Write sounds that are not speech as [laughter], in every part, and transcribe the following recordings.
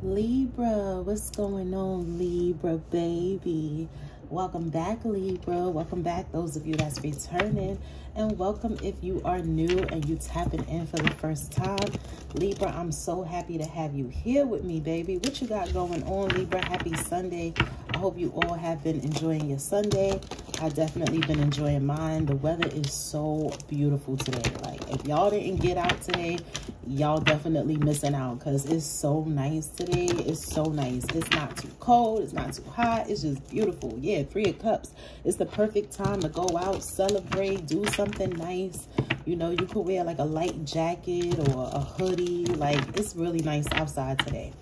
Libra, what's going on, Libra baby? Welcome back, Libra. Welcome back, those of you that's returning. And welcome if you are new and you tapping in for the first time. Libra, I'm so happy to have you here with me, baby. What you got going on, Libra? Happy Sunday. I hope you all have been enjoying your Sunday. I definitely been enjoying mine. The weather is so beautiful today. Like, if y'all didn't get out today, y'all definitely missing out because it's so nice today. It's so nice. It's not too cold. It's not too hot. It's just beautiful. Yeah, Three of Cups. It's the perfect time to go out, celebrate, do something nice. You know, you could wear like a light jacket or a hoodie. Like, it's really nice outside today.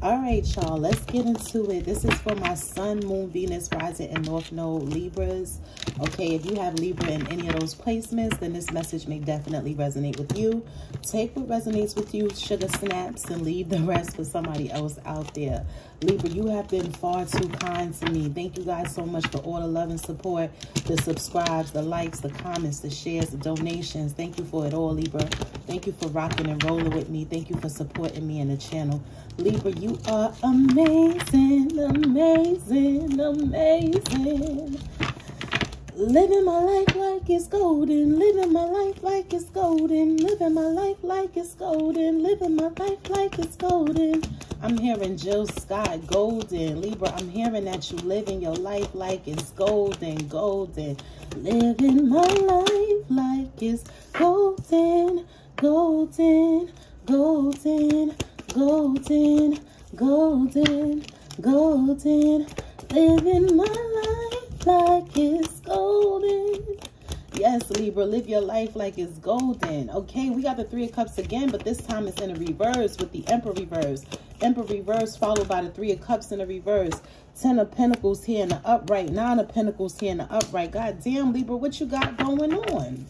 All right, y'all, let's get into it. This is for my Sun, Moon, Venus, Rising, and North Node Libras. Okay, if you have Libra in any of those placements, then this message may definitely resonate with you. Take what resonates with you, sugar snaps, and leave the [laughs] rest for somebody else out there. Libra, you have been far too kind to me. Thank you guys so much for all the love and support, the subscribes, the likes, the comments, the shares, the donations. Thank you for it all, Libra. Thank you for rocking and rolling with me. Thank you for supporting me in the channel. Libra, you are amazing, amazing, amazing. Living my life like it's golden. Living my life like it's golden. Living my life like it's golden. Living my life like it's golden. I'm hearing Jill Scott, golden. Libra, I'm hearing that you living your life like it's golden, golden. Living my life like it's golden, golden, golden, golden, golden, golden. Living my life like it's golden. Yes, Libra, live your life like it's golden. Okay, we got the Three of Cups again, but this time it's in a reverse with the Emperor reverse. Emperor reverse followed by the Three of Cups in a reverse. Ten of Pentacles here in the upright. Nine of Pentacles here in the upright. God damn, Libra, what you got going on?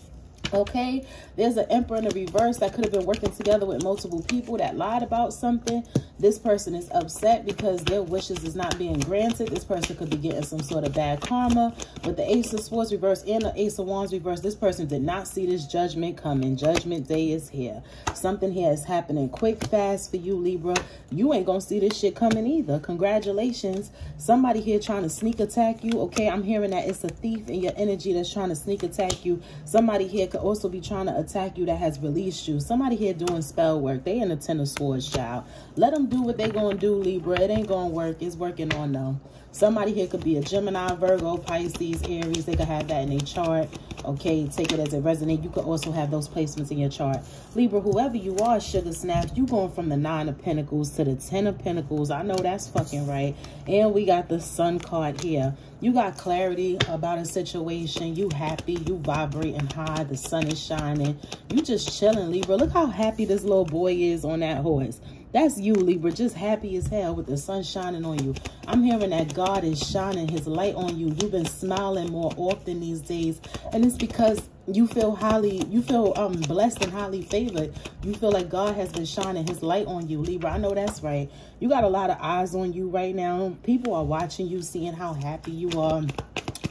Okay? There's an emperor in the reverse that could have been working together with multiple people that lied about something. This person is upset because their wishes is not being granted. This person could be getting some sort of bad karma. With the ace of swords reverse and the ace of wands reverse this person did not see this judgment coming. Judgment day is here. Something here is happening quick fast for you libra. You ain't gonna see this shit coming either. Congratulations. Somebody here trying to sneak attack you okay? I'm hearing that it's a thief in your energy that's trying to sneak attack you. Somebody here could also be trying to attack you that has released you. Somebody here doing spell work. They in the Ten of Swords, child. Let them do what they going to do, Libra. It ain't going to work. It's working on them. Somebody here could be a Gemini, Virgo, Pisces, Aries. They could have that in their chart. Okay, take it as it resonates. You could also have those placements in your chart. Libra, whoever you are, Sugar Snaps, you going from the Nine of Pentacles to the Ten of Pentacles. I know that's fucking right. And we got the Sun card here. You got clarity about a situation. You happy. You vibrating high. The sun is shining. You just chilling, Libra. Look how happy this little boy is on that horse. That's you, Libra, just happy as hell with the sun shining on you. I'm hearing that God is shining his light on you. You've been smiling more often these days. And it's because you feel highly, you feel um blessed and highly favored. You feel like God has been shining his light on you, Libra. I know that's right. You got a lot of eyes on you right now. People are watching you, seeing how happy you are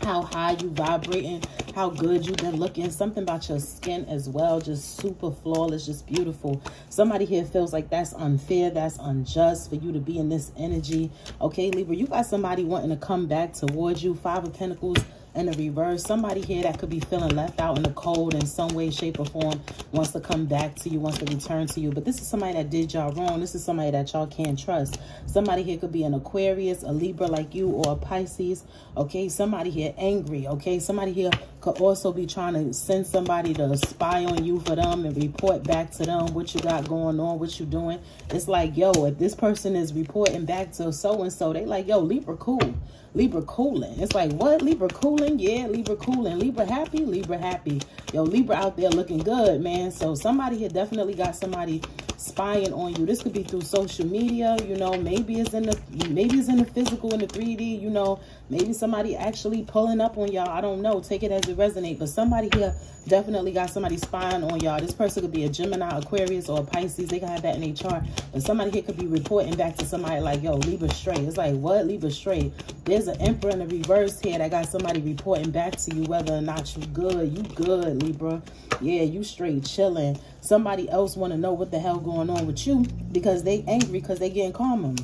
how high you vibrating, how good you've been looking. Something about your skin as well, just super flawless, just beautiful. Somebody here feels like that's unfair, that's unjust for you to be in this energy. Okay, Libra, you got somebody wanting to come back towards you. Five of Pentacles, in the reverse. Somebody here that could be feeling left out in the cold in some way, shape, or form wants to come back to you, wants to return to you. But this is somebody that did y'all wrong. This is somebody that y'all can't trust. Somebody here could be an Aquarius, a Libra like you, or a Pisces. Okay, somebody here angry. Okay, somebody here could also be trying to send somebody to spy on you for them and report back to them what you got going on, what you doing. It's like, yo, if this person is reporting back to so-and-so, they like, yo, Libra cool. Libra cooling. It's like, what? Libra cooling? Yeah, Libra cooling. Libra happy? Libra happy. Yo, Libra out there looking good, man. So somebody here definitely got somebody spying on you. This could be through social media, you know, maybe it's in the maybe it's in the physical in the 3D, you know, maybe somebody actually pulling up on y'all. I don't know. Take it as it resonate. But somebody here definitely got somebody spying on y'all. This person could be a Gemini, Aquarius, or a Pisces. They can have that in their chart. But somebody here could be reporting back to somebody like, yo, Libra straight. It's like, what? Libra straight. There's an Emperor in the reverse here that got somebody reporting back to you whether or not you good. You good, Libra. Yeah, you straight chilling. Somebody else want to know what the hell going on with you because they angry because they getting karma.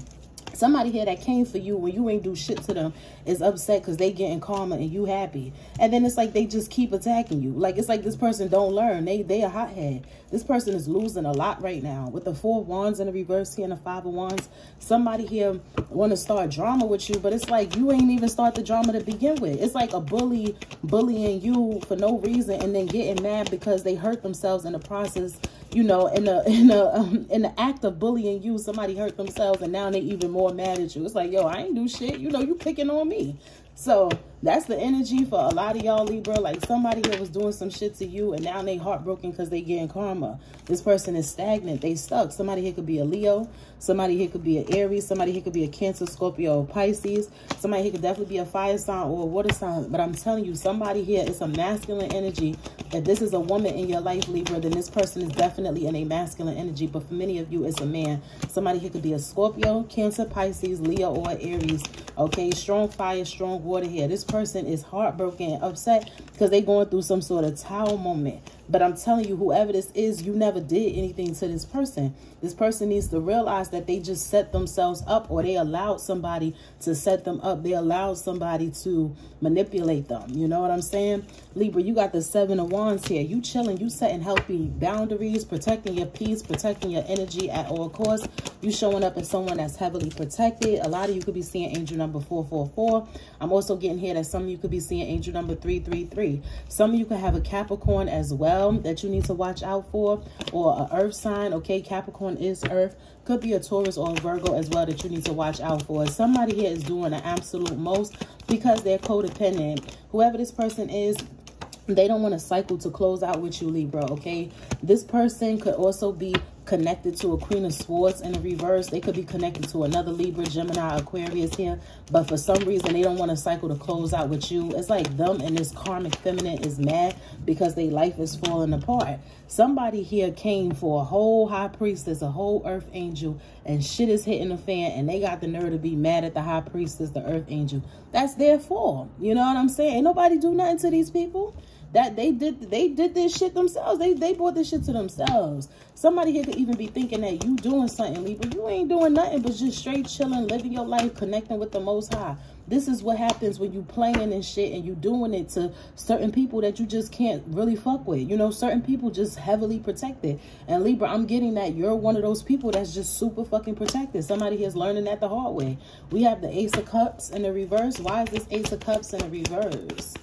Somebody here that came for you when you ain't do shit to them is upset because they getting karma and you happy. And then it's like they just keep attacking you. Like it's like this person don't learn. They they a hothead. This person is losing a lot right now. With the four of wands in the reverse here and the five of wands. Somebody here want to start drama with you, but it's like you ain't even start the drama to begin with. It's like a bully bullying you for no reason and then getting mad because they hurt themselves in the process you know, in the in the um, in the act of bullying you, somebody hurt themselves, and now they even more mad at you. It's like, yo, I ain't do shit. You know, you picking on me. So that's the energy for a lot of y'all Libra. Like somebody here was doing some shit to you and now they heartbroken because they getting karma. This person is stagnant. They stuck. Somebody here could be a Leo. Somebody here could be an Aries. Somebody here could be a Cancer, Scorpio, or Pisces. Somebody here could definitely be a fire sign or a water sign. But I'm telling you, somebody here is a masculine energy. If this is a woman in your life, Libra, then this person is definitely in a masculine energy. But for many of you, it's a man. Somebody here could be a Scorpio, Cancer, Pisces, Leo, or Aries. Okay, strong fire, strong water here. This person is heartbroken upset because they going through some sort of tower moment. But I'm telling you, whoever this is, you never did anything to this person. This person needs to realize that they just set themselves up or they allowed somebody to set them up. They allowed somebody to manipulate them. You know what I'm saying? Libra, you got the seven of wands here. You chilling, you setting healthy boundaries, protecting your peace, protecting your energy at all costs. You showing up as someone that's heavily protected. A lot of you could be seeing angel number 444. I'm also getting here that some of you could be seeing angel number 333. Some of you could have a Capricorn as well well that you need to watch out for or a earth sign okay? Capricorn is earth. Could be a taurus or a virgo as well that you need to watch out for. Somebody here is doing the absolute most because they're codependent. Whoever this person is they don't want to cycle to close out with you libra okay? This person could also be connected to a queen of swords in the reverse. They could be connected to another libra gemini aquarius here. But for some reason they don't want to cycle to close out with you. It's like them and this karmic feminine is mad because their life is falling apart. Somebody here came for a whole high priestess a whole earth angel and shit is hitting the fan and they got the nerve to be mad at the high priestess the earth angel. That's their fault. You know what i'm saying? Ain't nobody do nothing to these people that they did they did this shit themselves. They they brought this shit to themselves. Somebody here could even be thinking that you doing something, Libra. You ain't doing nothing but just straight chilling, living your life, connecting with the most high. This is what happens when you playing and shit and you doing it to certain people that you just can't really fuck with. You know, certain people just heavily protected. And Libra, I'm getting that you're one of those people that's just super fucking protected. Somebody here's learning that the hard way. We have the Ace of Cups in the reverse. Why is this Ace of Cups in the reverse?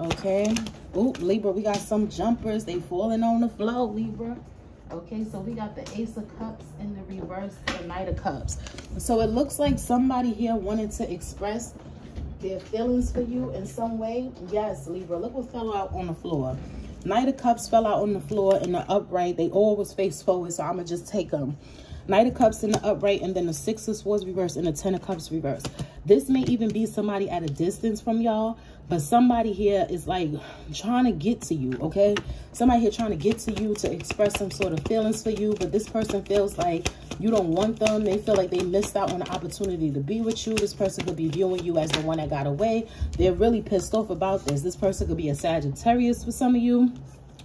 Okay. Ooh, Libra, we got some jumpers. They falling on the floor, Libra. Okay, so we got the Ace of Cups in the reverse, the Knight of Cups. So it looks like somebody here wanted to express their feelings for you in some way. Yes, Libra. Look what fell out on the floor. Knight of Cups fell out on the floor in the upright. They always face forward, so I'm going to just take them. Knight of Cups in the upright, and then the Six of Swords reverse and the Ten of Cups reverse. This may even be somebody at a distance from y'all, but somebody here is like trying to get to you, okay? Somebody here trying to get to you to express some sort of feelings for you, but this person feels like you don't want them. They feel like they missed out on the opportunity to be with you. This person could be viewing you as the one that got away. They're really pissed off about this. This person could be a Sagittarius for some of you.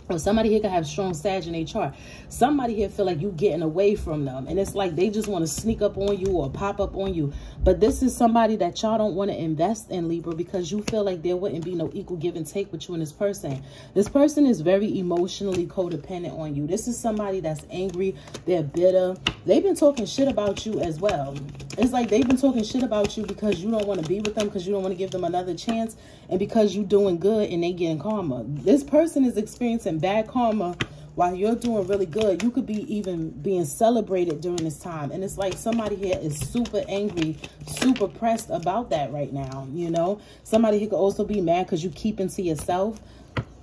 Or somebody here could have strong Sag in chart. Somebody here feel like you getting away from them. And it's like they just want to sneak up on you or pop up on you. But this is somebody that y'all don't want to invest in, Libra, because you feel like there wouldn't be no equal give and take with you and this person. This person is very emotionally codependent on you. This is somebody that's angry. They're bitter. They've been talking shit about you as well. It's like they've been talking shit about you because you don't want to be with them, because you don't want to give them another chance, and because you're doing good and they getting karma. This person is experiencing bad karma while you're doing really good you could be even being celebrated during this time. And it's like somebody here is super angry super pressed about that right now you know? Somebody here could also be mad because you keeping to yourself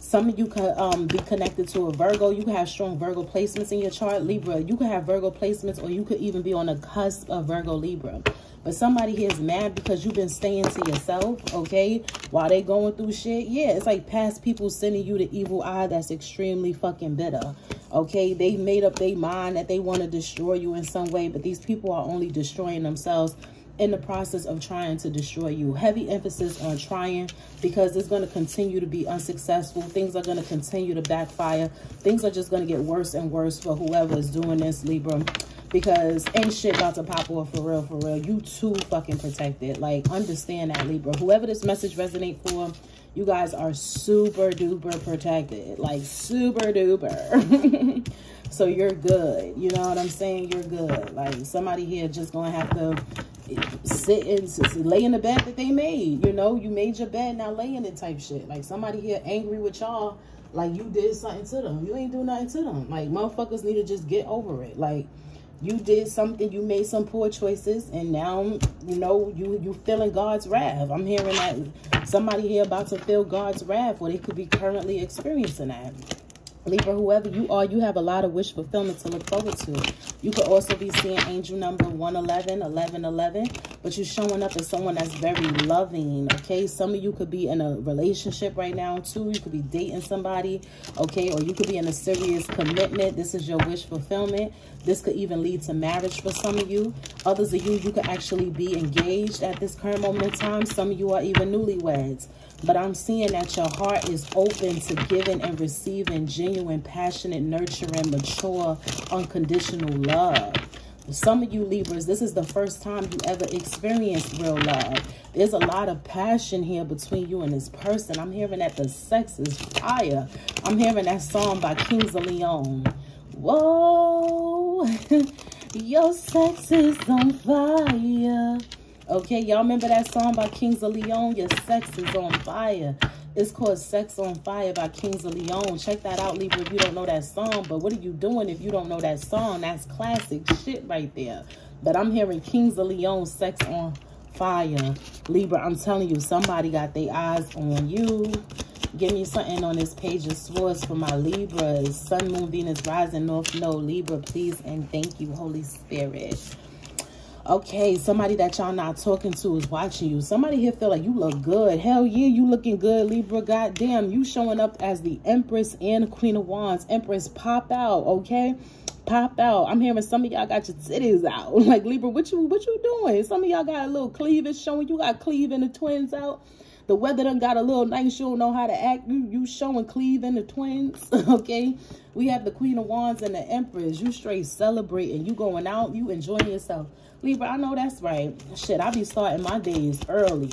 Some of you could um, be connected to a Virgo. You can have strong Virgo placements in your chart. Libra, you could have Virgo placements or you could even be on the cusp of Virgo Libra. But somebody here is mad because you've been staying to yourself, okay? While they going through shit. Yeah, it's like past people sending you the evil eye that's extremely fucking bitter, okay? They made up their mind that they want to destroy you in some way, but these people are only destroying themselves in the process of trying to destroy you. Heavy emphasis on trying because it's going to continue to be unsuccessful. Things are going to continue to backfire. Things are just going to get worse and worse for whoever is doing this, Libra. Because ain't shit about to pop off for real, for real. You too fucking protected. Like, understand that, Libra. Whoever this message resonate for, you guys are super duper protected. Like, super duper. [laughs] so you're good. You know what I'm saying? You're good. Like, somebody here just going to have to sit and lay in the bed that they made. You know, you made your bed, now lay in it type shit. Like somebody here angry with y'all, like you did something to them. You ain't do nothing to them. Like motherfuckers need to just get over it. Like you did something, you made some poor choices, and now you know you you feeling God's wrath. I'm hearing that somebody here about to feel God's wrath, or they could be currently experiencing that. Libra, whoever you are, you have a lot of wish fulfillment to look forward to. You could also be seeing angel number 111, 1111, but you're showing up as someone that's very loving, okay? Some of you could be in a relationship right now, too. You could be dating somebody, okay? Or you could be in a serious commitment. This is your wish fulfillment. This could even lead to marriage for some of you. Others of you, you could actually be engaged at this current moment in time. Some of you are even newlyweds. But I'm seeing that your heart is open to giving and receiving genuine, passionate, nurturing, mature, unconditional love. Some of you Libras, this is the first time you ever experienced real love. There's a lot of passion here between you and this person. I'm hearing that the sex is fire. I'm hearing that song by Kings of Leon. Whoa, [laughs] your sex is on fire. Okay, y'all remember that song by Kings of Leon? Your sex is on fire. It's called Sex on Fire by Kings of Leon. Check that out, Libra, if you don't know that song. But what are you doing if you don't know that song? That's classic shit right there. But I'm hearing Kings of Leon, Sex on Fire. Libra, I'm telling you, somebody got their eyes on you. Give me something on this page of swords for my Libras. Sun, Moon, Venus, Rising, North Node. Libra, please and thank you, Holy Spirit okay somebody that y'all not talking to is watching you somebody here feel like you look good hell yeah you looking good libra goddamn you showing up as the empress and queen of wands empress pop out okay pop out i'm hearing some of y'all got your titties out [laughs] like libra what you what you doing some of y'all got a little cleavage showing you got cleave and the twins out the weather done got a little nice. You don't know how to act. You, you showing Cleve and the twins, [laughs] okay? We have the Queen of Wands and the Empress. You straight celebrating. You going out. You enjoying yourself. Libra, I know that's right. Shit, I be starting my days early.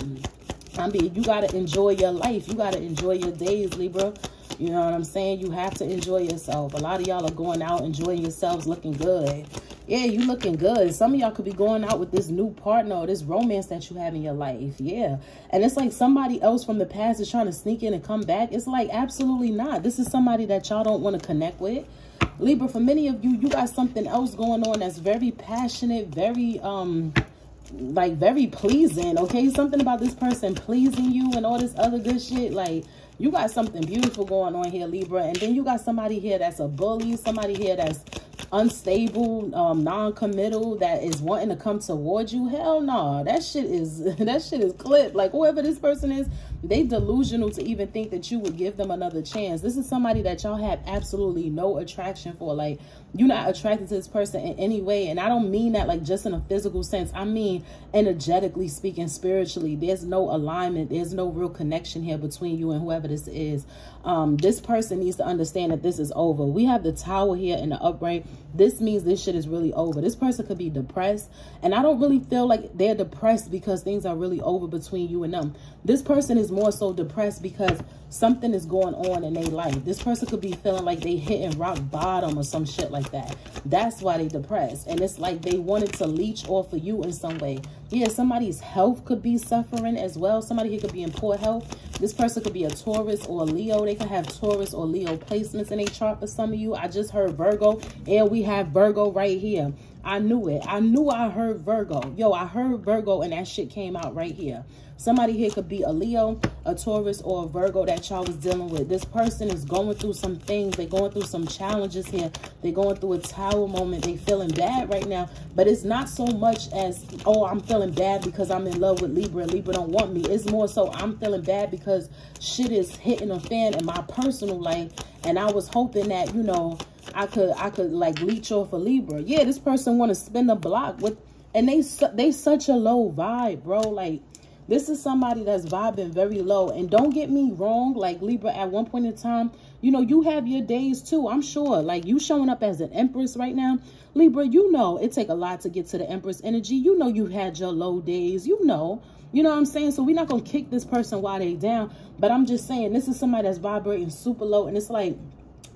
I mean, you got to enjoy your life. You got to enjoy your days, Libra. You know what I'm saying? You have to enjoy yourself. A lot of y'all are going out, enjoying yourselves, looking good. Yeah, you looking good. Some of y'all could be going out with this new partner or this romance that you have in your life. Yeah. And it's like somebody else from the past is trying to sneak in and come back. It's like, absolutely not. This is somebody that y'all don't want to connect with. Libra, for many of you, you got something else going on that's very passionate, very, um, like, very pleasing, okay? Something about this person pleasing you and all this other good shit. Like, you got something beautiful going on here, Libra. And then you got somebody here that's a bully, somebody here that's unstable, um, non-committal that is wanting to come towards you, hell no. That shit is [laughs] that shit is clipped. Like whoever this person is, they delusional to even think that you would give them another chance. This is somebody that y'all have absolutely no attraction for. Like you're not attracted to this person in any way. And I don't mean that like just in a physical sense. I mean energetically speaking, spiritually. There's no alignment. There's no real connection here between you and whoever this is. Um, this person needs to understand that this is over. We have the tower here in the upright. This means this shit is really over. This person could be depressed. And I don't really feel like they're depressed because things are really over between you and them. This person is more so depressed because something is going on in their life. This person could be feeling like they hitting rock bottom or some shit like that. That's why they depressed. And it's like they wanted to leech off of you in some way. Yeah, somebody's health could be suffering as well. Somebody here could be in poor health. This person could be a Taurus or a Leo. They could have Taurus or Leo placements in a chart for some of you. I just heard Virgo, and we have Virgo right here. I knew it. I knew I heard Virgo. Yo, I heard Virgo and that shit came out right here. Somebody here could be a Leo, a Taurus, or a Virgo that y'all was dealing with. This person is going through some things. They're going through some challenges here. They're going through a tower moment. They feeling bad right now. But it's not so much as, oh, I'm feeling bad because I'm in love with Libra and Libra don't want me. It's more so I'm feeling bad because shit is hitting a fan in my personal life. And I was hoping that, you know, I could I could like leech off a Libra. Yeah, this person want to spin the block with, and they they such a low vibe, bro. Like this is somebody that's vibing very low. And don't get me wrong, like Libra, at one point in time, you know, you have your days too. I'm sure. Like you showing up as an empress right now. Libra, you know it take a lot to get to the empress energy. You know you had your low days. You know. You know what I'm saying? So we're not going to kick this person while they down. But I'm just saying this is somebody that's vibrating super low. And it's like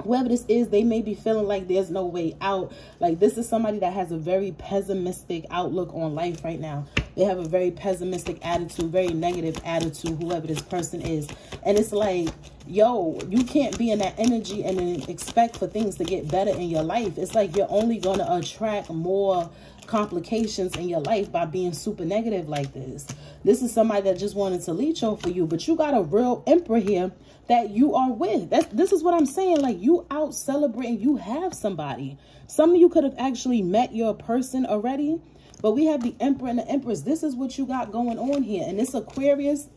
whoever this is, they may be feeling like there's no way out. Like this is somebody that has a very pessimistic outlook on life right now. They have a very pessimistic attitude, very negative attitude, whoever this person is. And it's like, yo, you can't be in that energy and then expect for things to get better in your life. It's like you're only going to attract more complications in your life by being super negative like this. This is somebody that just wanted to leech over you, but you got a real emperor here that you are with. That's, this is what I'm saying. Like you out celebrating, you have somebody. Some of you could have actually met your person already, but we have the emperor and the empress. This is what you got going on here. And this Aquarius,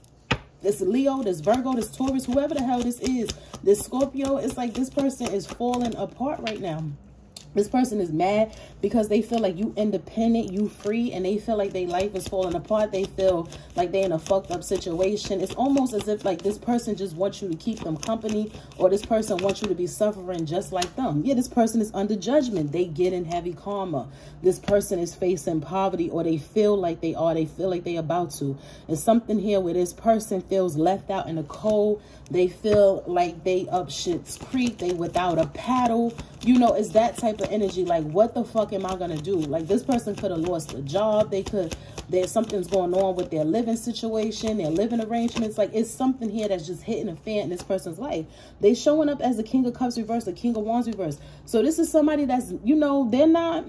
this Leo, this Virgo, this Taurus, whoever the hell this is, this Scorpio, it's like this person is falling apart right now. This person is mad because they feel like you independent, you free, and they feel like their life is falling apart. They feel like they're in a fucked up situation. It's almost as if like this person just wants you to keep them company or this person wants you to be suffering just like them. Yeah, this person is under judgment. They get in heavy karma. This person is facing poverty or they feel like they are. They feel like they about to. It's something here where this person feels left out in the cold. They feel like they up shit's creek. They without a paddle. You know, it's that type of energy. Like, what the fuck am I going to do? Like, this person could have lost a job. They could, there's something's going on with their living situation, their living arrangements. Like, it's something here that's just hitting a fan in this person's life. They showing up as the King of Cups reverse, the King of Wands reverse. So this is somebody that's, you know, they're not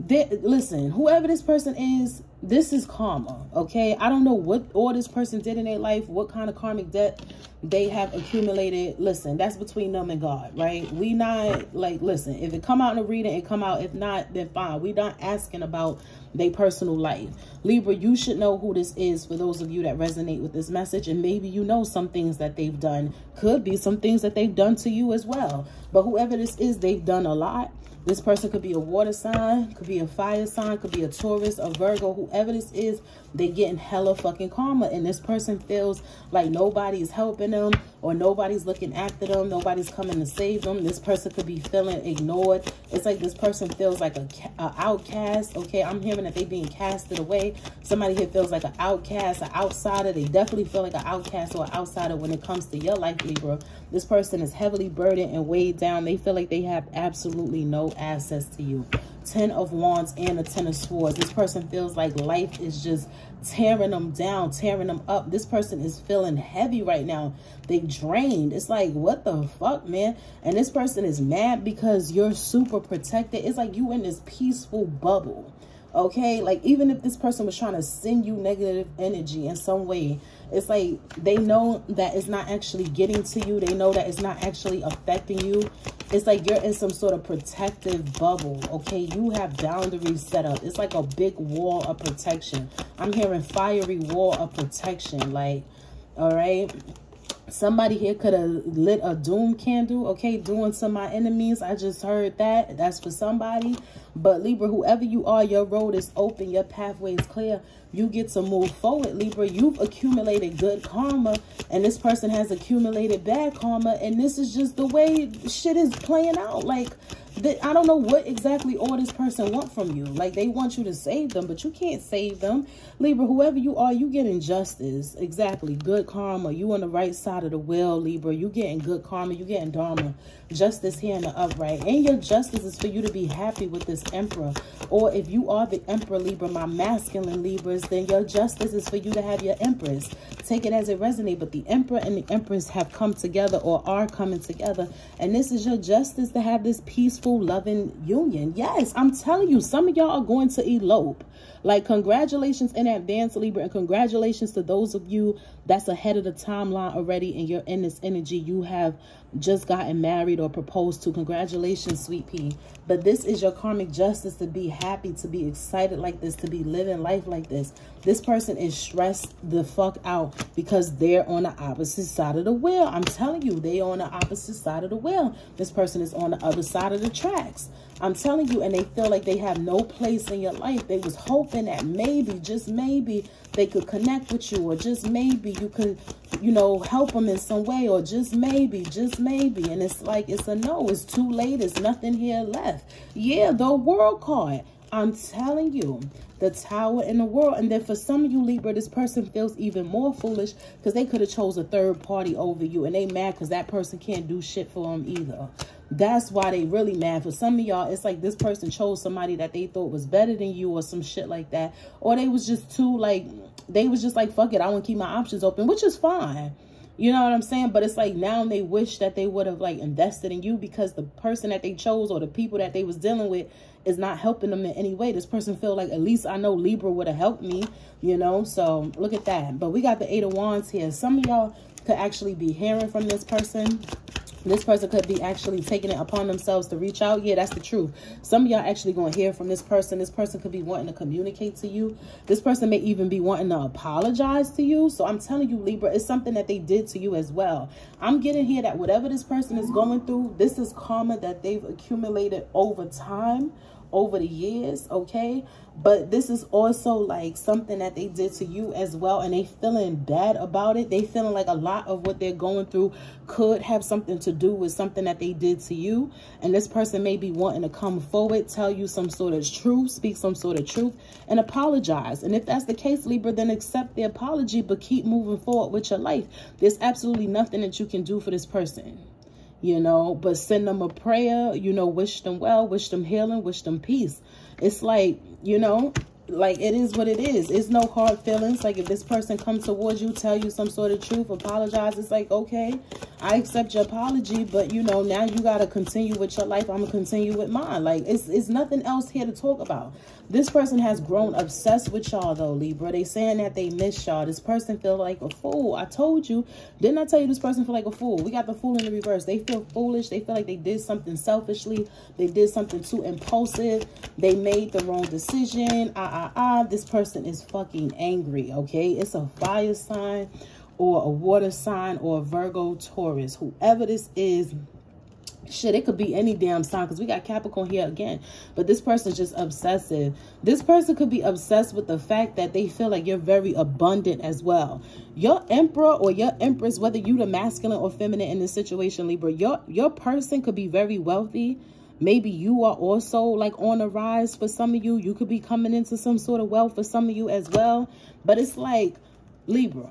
they, listen, whoever this person is, this is karma, okay? I don't know what all this person did in their life, what kind of karmic debt they have accumulated. Listen, that's between them and God, right? We not, like, listen, if it come out in a reading, it come out. If not, then fine. We not asking about their personal life. Libra, you should know who this is for those of you that resonate with this message. And maybe you know some things that they've done. Could be some things that they've done to you as well. But whoever this is, they've done a lot this person could be a water sign, could be a fire sign, could be a Taurus, a Virgo, whoever this is, they getting hella fucking karma. And this person feels like nobody's helping them or nobody's looking after them. Nobody's coming to save them. This person could be feeling ignored. It's like this person feels like a, a outcast. Okay, I'm hearing that they being casted away. Somebody here feels like an outcast, an outsider. They definitely feel like an outcast or an outsider when it comes to your life, Libra. This person is heavily burdened and weighed down. They feel like they have absolutely no access to you. Ten of Wands and a Ten of Swords. This person feels like life is just tearing them down, tearing them up. This person is feeling heavy right now. They drained. It's like, what the fuck, man? And this person is mad because you're super protected. It's like you in this peaceful bubble okay? Like even if this person was trying to send you negative energy in some way it's like they know that it's not actually getting to you. They know that it's not actually affecting you. It's like you're in some sort of protective bubble okay? You have boundaries set up. It's like a big wall of protection. I'm hearing fiery wall of protection like all right somebody here could have lit a doom candle okay doing to my enemies. I just heard that. That's for somebody. But libra whoever you are your road is open. Your pathway is clear. You get to move forward libra. You've accumulated good karma and this person has accumulated bad karma and this is just the way shit is playing out. Like that I don't know what exactly all this person want from you. Like they want you to save them, but you can't save them. Libra, whoever you are, you getting justice. Exactly. Good karma. You on the right side of the wheel, Libra. You getting good karma. You getting dharma. Justice here in the upright. And your justice is for you to be happy with this emperor. Or if you are the emperor, Libra, my masculine Libras, then your justice is for you to have your empress. Take it as it resonates. But the emperor and the empress have come together or are coming together. And this is your justice to have this peaceful, loving union. Yes, I'm telling you, some of y'all are going to elope. Like, congratulations in advance, Libra, and congratulations to those of you that's ahead of the timeline already and you're in this energy. You have just gotten married or proposed to. Congratulations, sweet pea. But this is your karmic justice to be happy, to be excited like this, to be living life like this. This person is stressed the fuck out because they're on the opposite side of the wheel. I'm telling you, they are on the opposite side of the wheel. This person is on the other side of the tracks. I'm telling you, and they feel like they have no place in your life. They was hoping that maybe, just maybe, they could connect with you or just maybe you could, you know, help them in some way or just maybe, just maybe. And it's like, it's a no. It's too late. It's nothing here left. Yeah, the world card. I'm telling you, the tower in the world. And then for some of you, Libra, this person feels even more foolish because they could have chose a third party over you. And they mad because that person can't do shit for them either. That's why they really mad. For some of y'all, it's like this person chose somebody that they thought was better than you or some shit like that. Or they was just too, like, they was just like, fuck it, I want to keep my options open, which is fine. You know what I'm saying? But it's like now they wish that they would have like invested in you because the person that they chose or the people that they was dealing with is not helping them in any way. This person feel like at least I know Libra would have helped me, you know? So look at that. But we got the Eight of Wands here. Some of y'all could actually be hearing from this person this person could be actually taking it upon themselves to reach out. Yeah, that's the truth. Some of y'all actually going to hear from this person. This person could be wanting to communicate to you. This person may even be wanting to apologize to you. So I'm telling you, Libra, it's something that they did to you as well. I'm getting here that whatever this person is going through, this is karma that they've accumulated over time over the years, okay? But this is also like something that they did to you as well. And they feeling bad about it. They feeling like a lot of what they're going through could have something to do with something that they did to you. And this person may be wanting to come forward, tell you some sort of truth, speak some sort of truth, and apologize. And if that's the case, Libra, then accept the apology, but keep moving forward with your life. There's absolutely nothing that you can do for this person you know, but send them a prayer, you know, wish them well, wish them healing, wish them peace. It's like, you know, like it is what it is. It's no hard feelings. Like if this person comes towards you, tell you some sort of truth, apologize. It's like, okay, I accept your apology, but you know, now you got to continue with your life. I'm to continue with mine. Like it's, it's nothing else here to talk about. This person has grown obsessed with y'all though, Libra. They saying that they miss y'all. This person feel like a fool. I told you. Didn't I tell you this person feel like a fool? We got the fool in the reverse. They feel foolish. They feel like they did something selfishly. They did something too impulsive. They made the wrong decision. Ah, ah, ah. This person is fucking angry, okay? It's a fire sign or a water sign or a Virgo Taurus. Whoever this is, shit it could be any damn sign because we got capricorn here again but this person's just obsessive this person could be obsessed with the fact that they feel like you're very abundant as well your emperor or your empress whether you the masculine or feminine in this situation libra your your person could be very wealthy maybe you are also like on a rise for some of you. You could be coming into some sort of wealth for some of you as well. But it's like libra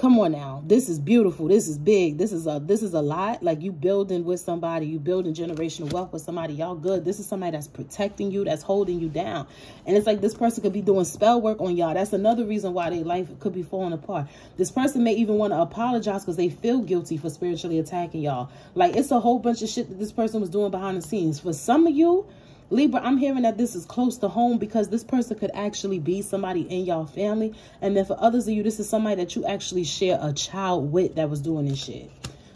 Come on now. This is beautiful. This is big. This is a this is a lot. Like you building with somebody, you building generational wealth with somebody. Y'all good. This is somebody that's protecting you, that's holding you down. And it's like this person could be doing spell work on y'all. That's another reason why their life could be falling apart. This person may even want to apologize because they feel guilty for spiritually attacking y'all. Like it's a whole bunch of shit that this person was doing behind the scenes. For some of you, Libra, I'm hearing that this is close to home because this person could actually be somebody in y'all family. And then for others of you, this is somebody that you actually share a child with that was doing this shit.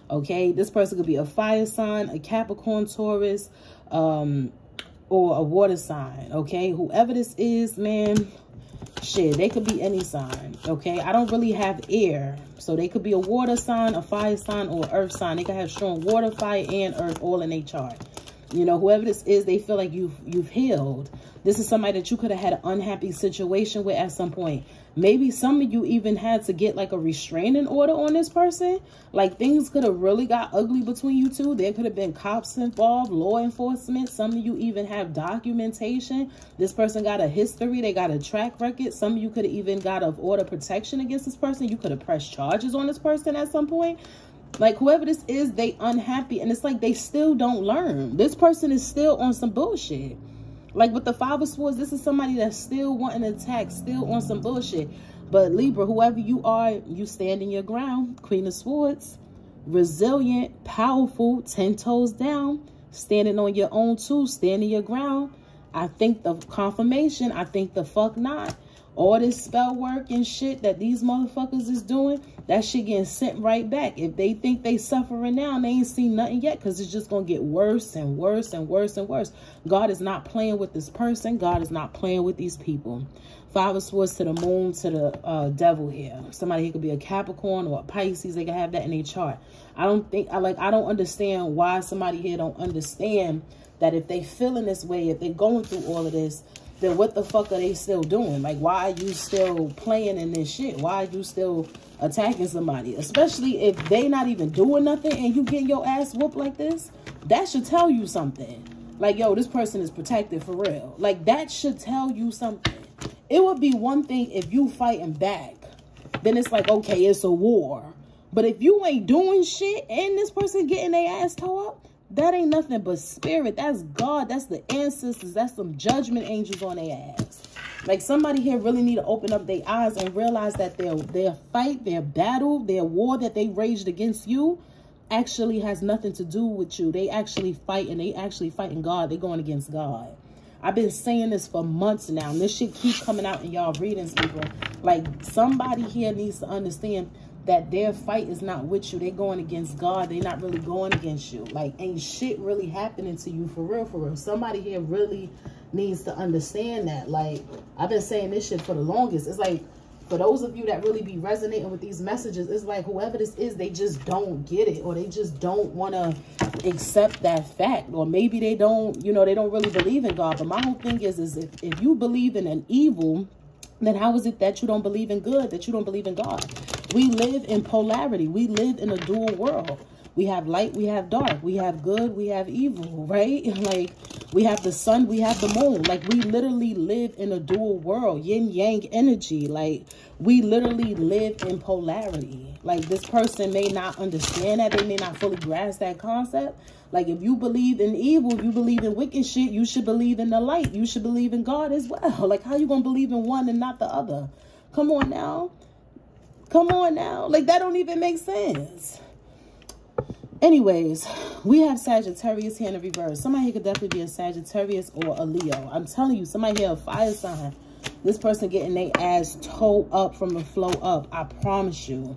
Okay, this person could be a fire sign, a Capricorn, Taurus, um, or a water sign. Okay, whoever this is, man, shit, they could be any sign. Okay, I don't really have air. So they could be a water sign, a fire sign, or earth sign. They could have strong water, fire, and earth all in their chart. You know, whoever this is, they feel like you've, you've healed. This is somebody that you could have had an unhappy situation with at some point. Maybe some of you even had to get like a restraining order on this person. Like things could have really got ugly between you two. There could have been cops involved, law enforcement. Some of you even have documentation. This person got a history. They got a track record. Some of you could have even got of order protection against this person. You could have pressed charges on this person at some point. Like whoever this is, they unhappy. And it's like they still don't learn. This person is still on some bullshit. Like with the Five of Swords, this is somebody that's still wanting attack, still on some bullshit. But Libra, whoever you are, you stand in your ground. Queen of Swords, resilient, powerful, 10 toes down, standing on your own too, standing your ground. I think the confirmation, I think the fuck not. All this spell work and shit that these motherfuckers is doing, that shit getting sent right back. If they think they suffering now, and they ain't seen nothing yet because it's just going to get worse and worse and worse and worse. God is not playing with this person. God is not playing with these people. Five of Swords to the moon to the uh, devil here. Somebody here could be a Capricorn or a Pisces. They could have that in their chart. I don't think, I like, I don't understand why somebody here don't understand that if they feeling this way, if they're going through all of this, then what the fuck are they still doing? Like, why are you still playing in this shit? Why are you still attacking somebody? Especially if they not even doing nothing and you getting your ass whooped like this. That should tell you something. Like, yo, this person is protected for real. Like, that should tell you something. It would be one thing if you fighting back. Then it's like, okay, it's a war. But if you ain't doing shit and this person getting their ass tore up, that ain't nothing but spirit. That's God. That's the ancestors. That's some judgment angels on their ass. Like somebody here really need to open up their eyes and realize that their their fight, their battle, their war that they raged against you actually has nothing to do with you. They actually fight and they actually fighting God. They going against God. I've been saying this for months now. And this shit keep coming out in y'all readings, people. Like somebody here needs to understand that their fight is not with you. They're going against God. They're not really going against you. Like, ain't shit really happening to you for real, for real. Somebody here really needs to understand that. Like, I've been saying this shit for the longest. It's like, for those of you that really be resonating with these messages, it's like whoever this is, they just don't get it. Or they just don't want to accept that fact. Or maybe they don't, you know, they don't really believe in God. But my whole thing is, is if, if you believe in an evil then how is it that you don't believe in good, that you don't believe in God? We live in polarity. We live in a dual world. We have light, we have dark. We have good, we have evil, [laughs] right? [laughs] Like, we have the sun, we have the moon. Like, we literally live in a dual world, yin-yang energy. Like, we literally live in polarity. Like, this person may not understand that. They may not fully grasp that concept. Like, if you believe in evil, you believe in wicked shit, you should believe in the light. You should believe in God as well. [laughs] Like, how you going to believe in one and not the other? Come on now. Come on now. Like, that don't even make sense. Anyways, we have Sagittarius here in the reverse. Somebody here could definitely be a Sagittarius or a Leo. I'm telling you, somebody here a fire sign. This person getting their ass toe up from the flow up. I promise you.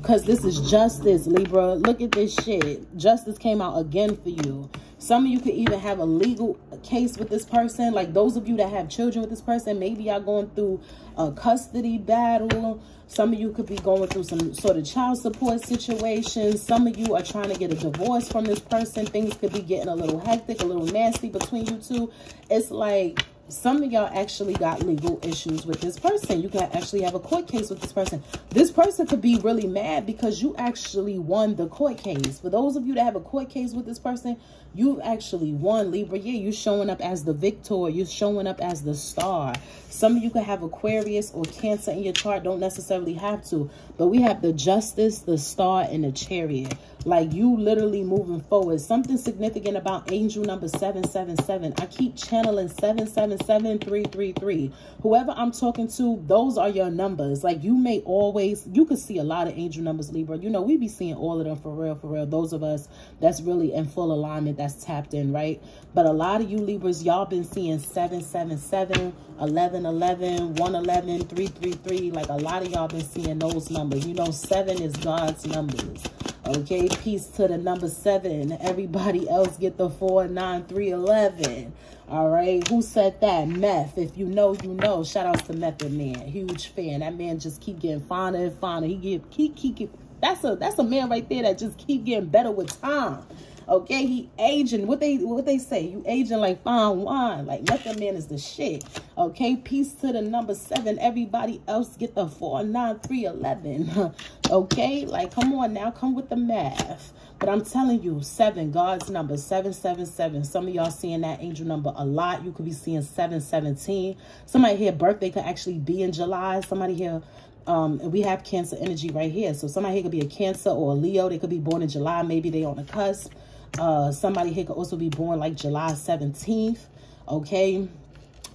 Because this is justice, Libra. Look at this shit. Justice came out again for you. Some of you could even have a legal case with this person. Like those of you that have children with this person, maybe y'all going through a custody battle. Some of you could be going through some sort of child support situation. Some of you are trying to get a divorce from this person. Things could be getting a little hectic, a little nasty between you two. It's like some of y'all actually got legal issues with this person. You can actually have a court case with this person. This person could be really mad because you actually won the court case. For those of you that have a court case with this person, you've actually won, Libra. Yeah, you're showing up as the victor. You're showing up as the star. Some of you could have Aquarius or Cancer in your chart. Don't necessarily have to. But we have the Justice, the Star, and the Chariot. Like you literally moving forward. Something significant about angel number 777. I keep channeling 777333. Whoever I'm talking to, those are your numbers. Like you may always, you could see a lot of angel numbers, Libra. You know, we be seeing all of them for real, for real. Those of us that's really in full alignment, that's tapped in, right? But a lot of you Libras, y'all been seeing 777, 1111, 111, 333. Like a lot of y'all been seeing those numbers. You know, seven is God's numbers. Okay, peace to the number seven. Everybody else get the four, nine, three, eleven. All right, who said that? Meth. If you know, you know. Shout out to Method Man. Huge fan. That man just keep getting finer and finer. He get keep keep. keep that's a that's a man right there that just keep getting better with time. Okay, he aging. What they what they say? You aging like fine wine. Like Method Man is the shit. Okay, peace to the number seven. Everybody else get the four, nine, three, eleven. [laughs] okay, like come on now, come with the math. But I'm telling you, seven, God's number, 777. Some of y'all seeing that angel number a lot. You could be seeing 717. Somebody here, birthday could actually be in July. Somebody here, um, we have Cancer energy right here. So somebody here could be a Cancer or a Leo. They could be born in July. Maybe they on the cusp. Uh, somebody here could also be born like July 17th. Okay.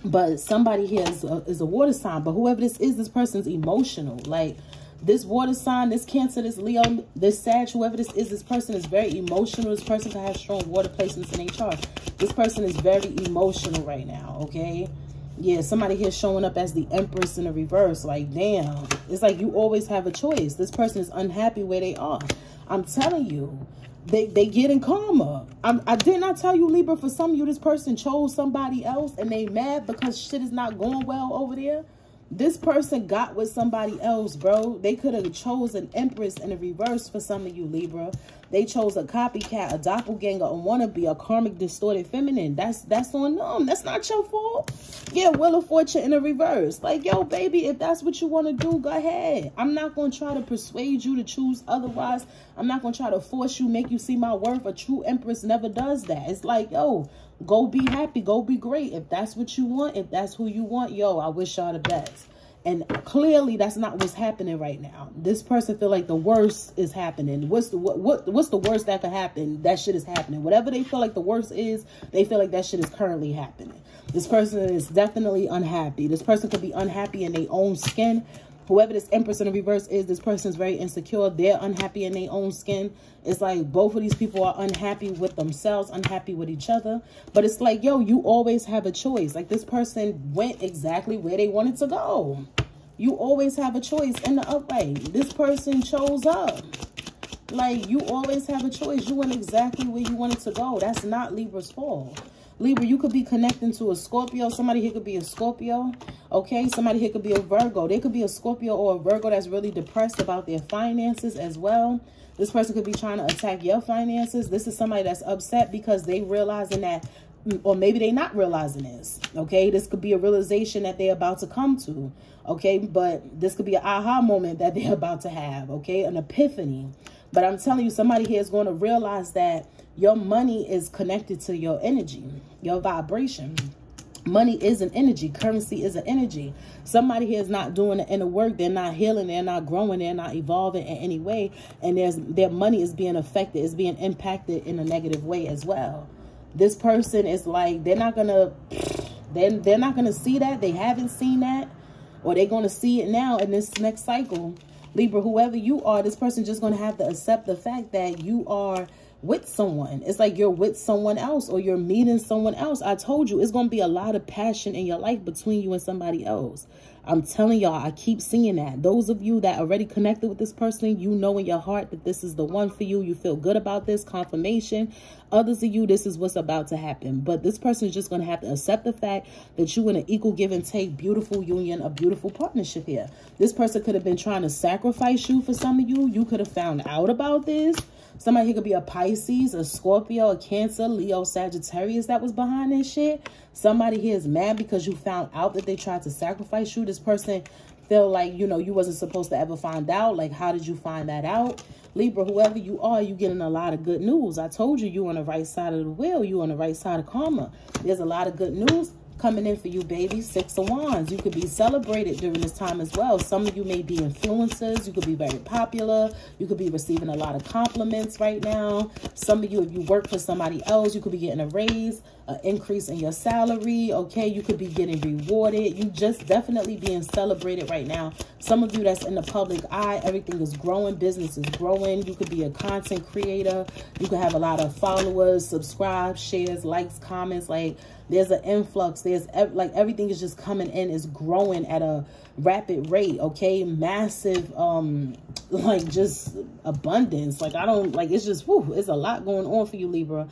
But somebody here is a, is a water sign. But whoever this is, this person's emotional. Like, this water sign, this Cancer, this Leo, this Sag, whoever this is, this person is very emotional. This person can have strong water placements in chart. This person is very emotional right now, okay? Yeah, somebody here showing up as the Empress in the reverse. Like, damn. It's like you always have a choice. This person is unhappy where they are. I'm telling you, they they get in karma. I did not tell you, Libra, for some of you, this person chose somebody else and they mad because shit is not going well over there. This person got with somebody else, bro. They could have chose an empress in the reverse for some of you, Libra. They chose a copycat, a doppelganger, a wannabe, a karmic distorted feminine. That's that's on them. That's not your fault. Yeah, Wheel of Fortune in the reverse. Like, yo, baby, if that's what you want to do, go ahead. I'm not going to try to persuade you to choose otherwise. I'm not going to try to force you, make you see my worth. A true empress never does that. It's like, yo, go be happy. Go be great. If that's what you want, if that's who you want, yo, I wish y'all the best. And clearly that's not what's happening right now. This person feel like the worst is happening. What's the what, what what's the worst that could happen? That shit is happening. Whatever they feel like the worst is, they feel like that shit is currently happening. This person is definitely unhappy. This person could be unhappy in their own skin. Whoever this Empress in the reverse is, this person is very insecure. They're unhappy in their own skin. It's like both of these people are unhappy with themselves, unhappy with each other. But it's like, yo, you always have a choice. Like this person went exactly where they wanted to go. You always have a choice in the upright. This person chose up. Like, you always have a choice. You went exactly where you wanted to go. That's not Libra's fault. Libra, you could be connecting to a Scorpio. Somebody here could be a Scorpio. Okay, somebody here could be a Virgo. They could be a Scorpio or a Virgo that's really depressed about their finances as well. This person could be trying to attack your finances. This is somebody that's upset because they realizing that or maybe they not realizing this okay this could be a realization that they're about to come to okay but this could be an aha moment that they're [laughs] about to have okay an epiphany but i'm telling you somebody here is going to realize that your money is connected to your energy your vibration. Money is an energy. Currency is an energy. Somebody here is not doing the inner work. They're not healing. They're not growing. They're not evolving in any way. And there's their money is being affected. Is being impacted in a negative way as well. This person is like, they're not going to, they're, they're not going to see that. They haven't seen that. Or they're going to see it now in this next cycle. Libra, whoever you are, this person just going to have to accept the fact that you are with someone. It's like you're with someone else or you're meeting someone else. I told you, it's going to be a lot of passion in your life between you and somebody else. I'm telling y'all, I keep seeing that. Those of you that already connected with this person, you know in your heart that this is the one for you. You feel good about this confirmation. Others of you, this is what's about to happen. But this person is just going to have to accept the fact that you in an equal give and take, beautiful union, a beautiful partnership here. This person could have been trying to sacrifice you for some of you. You could have found out about this. Somebody here could be a Pisces, a Scorpio, a Cancer, Leo, Sagittarius that was behind this shit. Somebody here is mad because you found out that they tried to sacrifice you. This person feel like, you know, you wasn't supposed to ever find out. Like, how did you find that out? Libra, whoever you are, you getting a lot of good news. I told you, you on the right side of the wheel. You on the right side of karma. There's a lot of good news coming in for you, baby. Six of Wands. You could be celebrated during this time as well. Some of you may be influencers. You could be very popular. You could be receiving a lot of compliments right now. Some of you, if you work for somebody else, you could be getting a raise, an increase in your salary. Okay, you could be getting rewarded. You just definitely being celebrated right now. Some of you that's in the public eye, everything is growing. Business is growing. You could be a content creator. You could have a lot of followers, subscribe, shares, likes, comments. Like there's an influx. There's like everything is just coming in, is growing at a rapid rate. Okay, massive, um, [laughs] like just abundance. Like I don't like. It's just, whew, it's a lot going on for you, Libra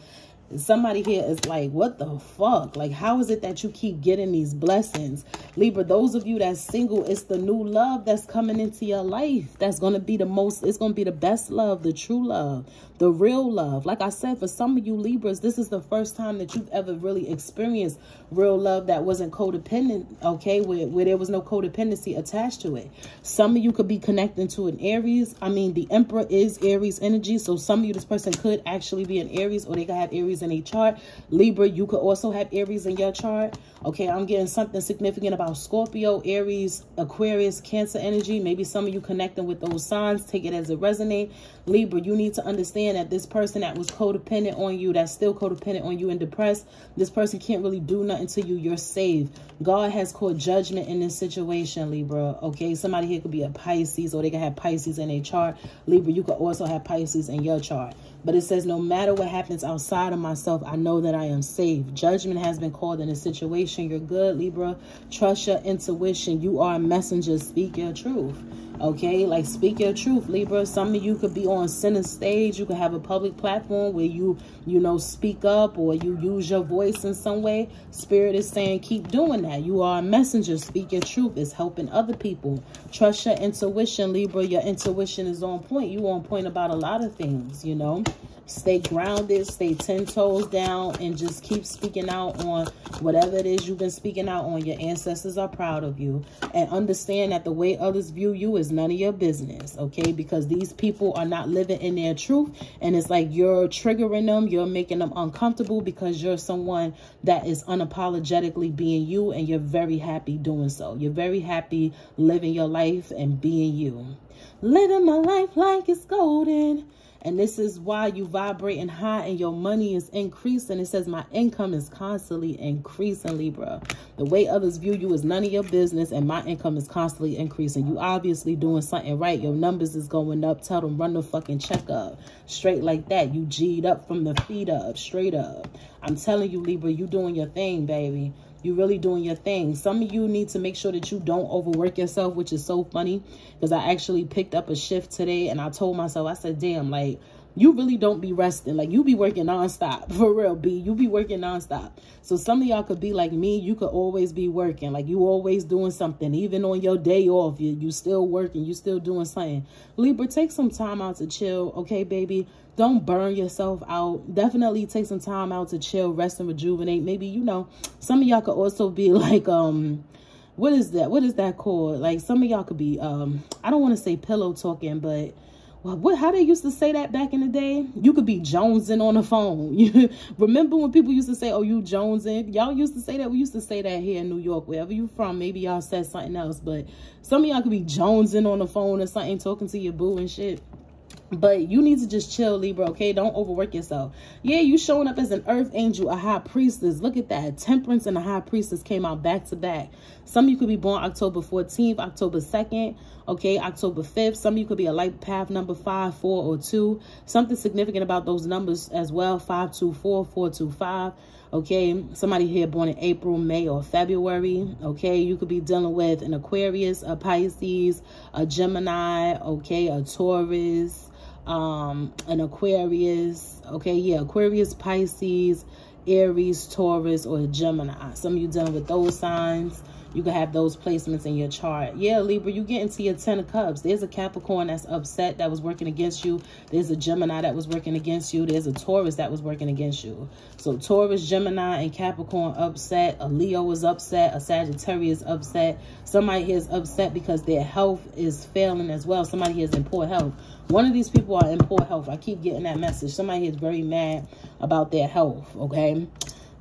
somebody here is like what the fuck like how is it that you keep getting these blessings libra those of you that's single it's the new love that's coming into your life that's going to be the most it's going to be the best love the true love the real love like i said for some of you libras this is the first time that you've ever really experienced real love that wasn't codependent okay where, where there was no codependency attached to it some of you could be connecting to an aries i mean the emperor is aries energy so some of you this person could actually be an aries or they could have aries in a chart. Libra, you could also have Aries in your chart. Okay, I'm getting something significant about Scorpio, Aries, Aquarius, Cancer energy. Maybe some of you connecting with those signs. Take it as it resonate. Libra, you need to understand that this person that was codependent on you, that's still codependent on you and depressed, this person can't really do nothing to you. You're saved. God has called judgment in this situation, Libra. Okay, somebody here could be a Pisces or they can have Pisces in a chart. Libra, you could also have Pisces in your chart. But it says, no matter what happens outside of myself, I know that I am safe. Judgment has been called in a situation. You're good, Libra. Trust your intuition. You are a messenger. Speak your truth. Okay, like speak your truth, Libra. Some of you could be on center stage. You could have a public platform where you, you know, speak up or you use your voice in some way. Spirit is saying keep doing that. You are a messenger. Speak your truth. It's helping other people. Trust your intuition, Libra. Your intuition is on point. You on point about a lot of things, you know. Stay grounded, stay 10 toes down, and just keep speaking out on whatever it is you've been speaking out on. Your ancestors are proud of you. And understand that the way others view you is none of your business, okay? Because these people are not living in their truth. And it's like you're triggering them. You're making them uncomfortable because you're someone that is unapologetically being you. And you're very happy doing so. You're very happy living your life and being you. Living my life like it's golden. And this is why you vibrating high and your money is increasing. It says my income is constantly increasing, Libra. The way others view you is none of your business and my income is constantly increasing. You obviously doing something right. Your numbers is going up. Tell them run the fucking check up. Straight like that. You G'd up from the feet up. Straight up. I'm telling you, Libra, you doing your thing, baby you really doing your thing. Some of you need to make sure that you don't overwork yourself, which is so funny because I actually picked up a shift today and I told myself, I said, damn, like, you really don't be resting. Like, you be working nonstop. [laughs] For real, B. You be working nonstop. So some of y'all could be like me. You could always be working. Like, you always doing something. Even on your day off, you, you still working. You still doing something. Libra, take some time out to chill. Okay, baby? Don't burn yourself out. Definitely take some time out to chill, rest, and rejuvenate. Maybe, you know, some of y'all could also be [laughs] like, um, what is that? What is that called? Like, some of y'all could be, um, I don't want to say pillow talking, but well, what, how they used to say that back in the day? You could be jonesing on the phone. [laughs] Remember when people used to say, oh, you jonesing? Y'all used to say that. We used to say that here in New York, wherever you from. Maybe y'all said something else, but some of y'all could be jonesing on the phone or something, talking to your boo and shit. But you need to just chill, Libra, okay? Don't overwork yourself. Yeah, you showing up as an earth angel, a high priestess. Look at that. Temperance and a high priestess came out back to back. Some of you could be born October 14th, October 2nd, okay, October 5th. Some of you could be a life path number 5, 4, or 2. Something significant about those numbers as well, 524, 425 okay somebody here born in april may or february okay you could be dealing with an aquarius a pisces a gemini okay a taurus um, an Aquarius, okay, yeah, Aquarius, Pisces, Aries, Taurus, or Gemini. Some of you dealing with those signs. You can have those placements in your chart. Yeah, Libra, you get into your Ten of Cups. There's a Capricorn that's upset that was working against you. There's a Gemini that was working against you. There's a Taurus that was working against you. So Taurus, Gemini, and Capricorn upset. A Leo is upset. A Sagittarius upset. Somebody here is upset because their health is failing as well. Somebody here is in poor health. One of these people are in poor health. I keep getting that message. Somebody is very mad about their health, okay?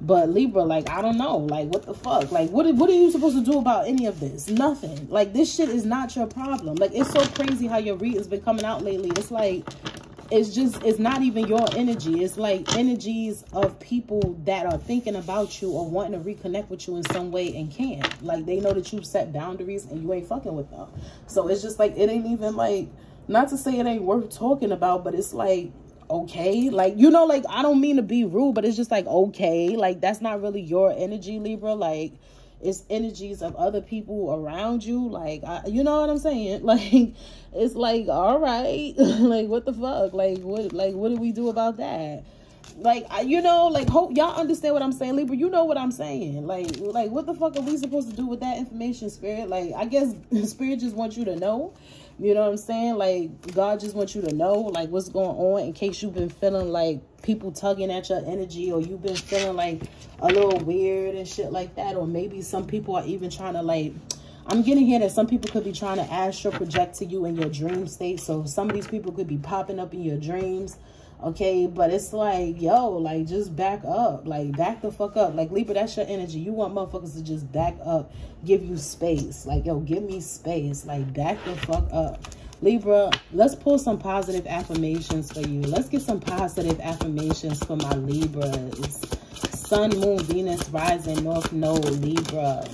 But Libra, like, I don't know. Like, what the fuck? Like, what, what are you supposed to do about any of this? Nothing. Like, this shit is not your problem. Like, it's so crazy how your reading's been coming out lately. It's like, it's just, it's not even your energy. It's like energies of people that are thinking about you or wanting to reconnect with you in some way and can't. Like, they know that you've set boundaries and you ain't fucking with them. So, it's just like, it ain't even like, not to say it ain't worth talking about, but it's like, okay? Like you know like i don't mean to be rude but it's just like okay. Like that's not really your energy libra. Like it's energies of other people around you. Like I, you know what i'm saying? [laughs] Like it's like all right. [laughs] Like what the fuck? Like what like what do we do about that? Like I, you know like hope y'all understand what i'm saying libra? You know what i'm saying. Like like what the fuck are we supposed to do with that information spirit? Like i guess [laughs] spirit just wants you to know you know what I'm saying? Like, God just wants you to know, like, what's going on in case you've been feeling like people tugging at your energy or you've been feeling like a little weird and shit like that. Or maybe some people are even trying to, like, I'm getting here that some people could be trying to astral project to you in your dream state. So some of these people could be popping up in your dreams. Okay, but it's like, yo, like just back up. Like back the fuck up. Like Libra, that's your energy. You want motherfuckers to just back up, give you space. Like, yo, give me space. Like back the fuck up. Libra, let's pull some positive affirmations for you. Let's get some positive affirmations for my Libras. Sun, Moon, Venus, Rising, North Node, Libra.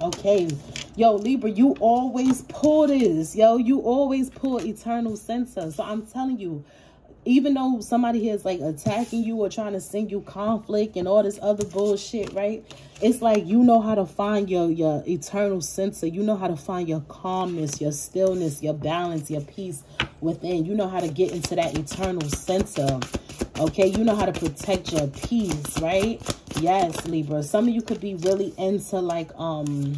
Okay. Yo, Libra, you always pull this. Yo, you always pull eternal center. So I'm telling you, even though somebody here is like attacking you or trying to send you conflict and all this other bullshit, right? It's like you know how to find your, your eternal center. You know how to find your calmness, your stillness, your balance, your peace within. You know how to get into that eternal center. Okay, you know how to protect your peace, right? Yes, Libra. Some of you could be really into like um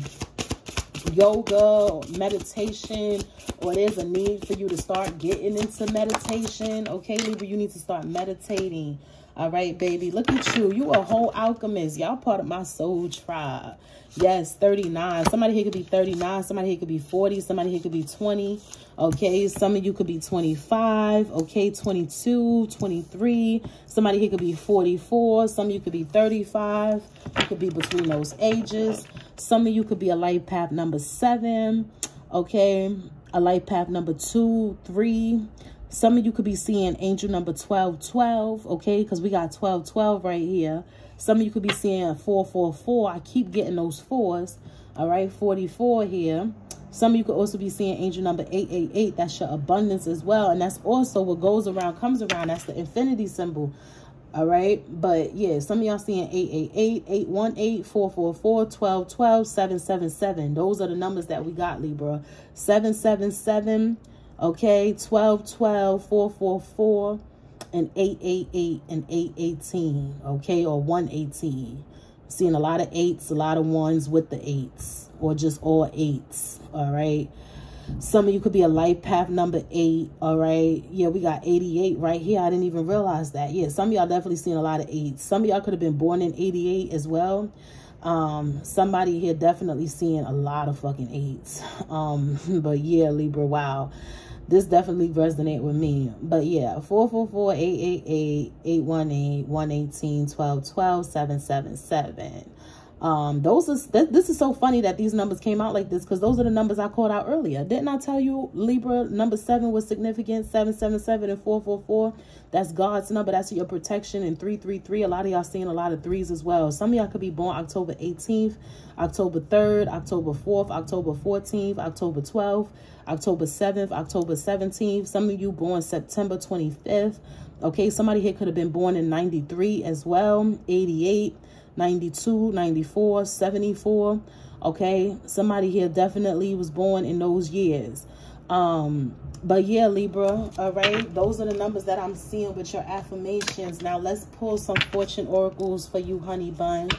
yoga, meditation, or there's a need for you to start getting into meditation. Okay, Libra, you need to start meditating. All right, baby. Look at you. You a whole alchemist. Y'all part of my soul tribe. Yes, 39. Somebody here could be 39. Somebody here could be 40. Somebody here could be 20. Okay, some of you could be 25. Okay, 22, 23. Somebody here could be 44. Some of you could be 35. You could be between those ages. Some of you could be a life path number seven. Okay, a life path number two, three. Some of you could be seeing angel number 1212, okay? Because we got 1212 right here. Some of you could be seeing 444. I keep getting those fours, all right? 44 here. Some of you could also be seeing angel number 888. That's your abundance as well. And that's also what goes around, comes around. That's the infinity symbol. All right. But yeah, some of y'all seeing 888, 818, 444, 1212, 777. Those are the numbers that we got, Libra. 777 Okay, 12, 12, 444, and 888 and 818. Okay, or 118. Seeing a lot of eights, a lot of ones with the eights, or just all eights. All right. Some of you could be a life path number eight. All right. Yeah, we got 88 right here. I didn't even realize that. Yeah, some of y'all definitely seeing a lot of eights. Some of y'all could have been born in 88 as well. Um, somebody here definitely seeing a lot of fucking eights. [laughs] Um, but yeah, Libra, wow this definitely resonate with me. But yeah, 444-888-818, 118, 1212, 777. Um, those is th this is so funny that these numbers came out like this because those are the numbers I called out earlier. Didn't I tell you Libra number seven was significant? 777 and 444. That's God's number. That's your protection. And 333. A lot of y'all seeing a lot of threes as well. Some of y'all could be born October 18th, October 3rd, October 4th, October 14th, October 12th, October 7th, October 17th. Some of you born September 25th. Okay, somebody here could have been born in 93 as well, 88. 92, 94, 74. Okay, somebody here definitely was born in those years. Um, but yeah, Libra, all right, those are the numbers that I'm seeing with your affirmations. Now let's pull some fortune oracles for you, honey bun.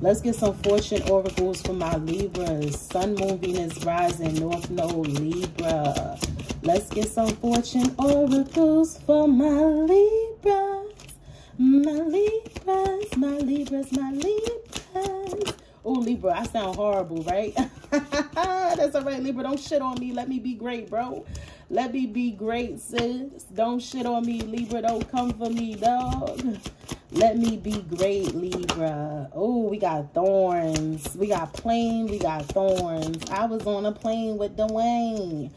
Let's get some fortune oracles for my Libras. Sun, Moon, Venus, Rising, North Node, Libra. Let's get some fortune oracles for my Libra. My Libras, my Libras, my Libras. Oh, Libra, I sound horrible, right? [laughs] That's all right, Libra. Don't shit on me. Let me be great, bro. Let me be great, sis. Don't shit on me, Libra. Don't come for me, dog. Let me be great, Libra. Oh, we got thorns. We got plane. We got thorns. I was on a plane with Dwayne.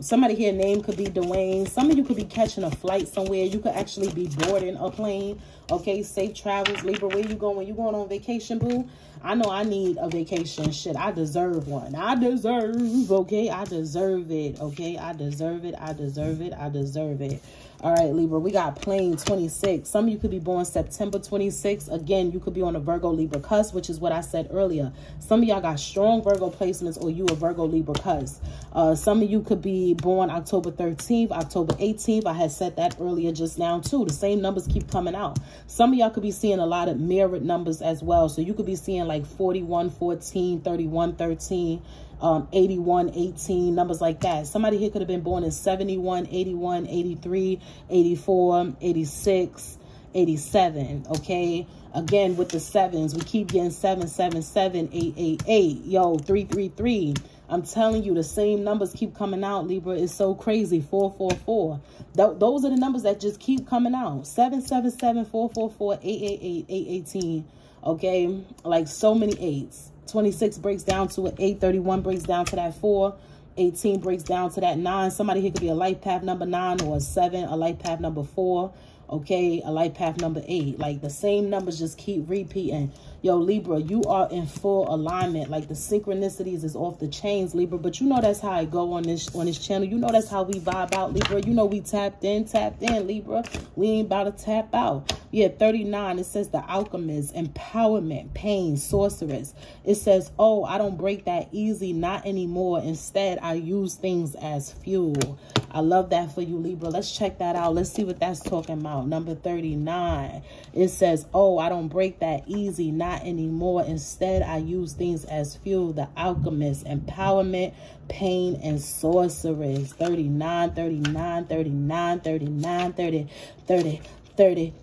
Somebody here name could be Dwayne. Some of you could be catching a flight somewhere. You could actually be boarding a plane. Okay, safe travels. Libra, where you going? You going on vacation, boo? I know I need a vacation. Shit, I deserve one. I deserve, okay? I deserve it, okay? I deserve it. I deserve it. I deserve it. All right, Libra, we got plane 26. Some of you could be born September 26. Again, you could be on a Virgo Libra cusp, which is what I said earlier. Some of y'all got strong Virgo placements or you a Virgo Libra cusp. Uh, some of you could be born October 13th, October 18th. I had said that earlier just now too. The same numbers keep coming out. Some of y'all could be seeing a lot of mirrored numbers as well. So you could be seeing like 41, 14, 31, 13, um, 81, 18, numbers like that. Somebody here could have been born in 71, 81, 83, 84, 86, 87, okay? Again, with the sevens, we keep getting 777, 888. Yo, 333. I'm telling you, the same numbers keep coming out, Libra. It's so crazy. 444. Th those are the numbers that just keep coming out. 777, 444, 888, 818. Okay? Like so many eights. 26 breaks down to an 8. 31 breaks down to that 4. 18 breaks down to that 9. Somebody here could be a life path number 9 or a 7, a life path number 4 okay a life path number eight like the same numbers just keep repeating yo libra you are in full alignment like the synchronicities is off the chains libra but you know that's how i go on this on this channel you know that's how we vibe out libra you know we tapped in tapped in libra we ain't about to tap out yeah 39 it says the alchemist empowerment pain sorceress it says oh i don't break that easy not anymore instead i use things as fuel I love that for you, Libra. Let's check that out. Let's see what that's talking about. Number 39. It says, oh, I don't break that easy. Not anymore. Instead, I use things as fuel. The alchemist, empowerment, pain, and sorceress. 39, 39, 39, 39, 30, 30, 30,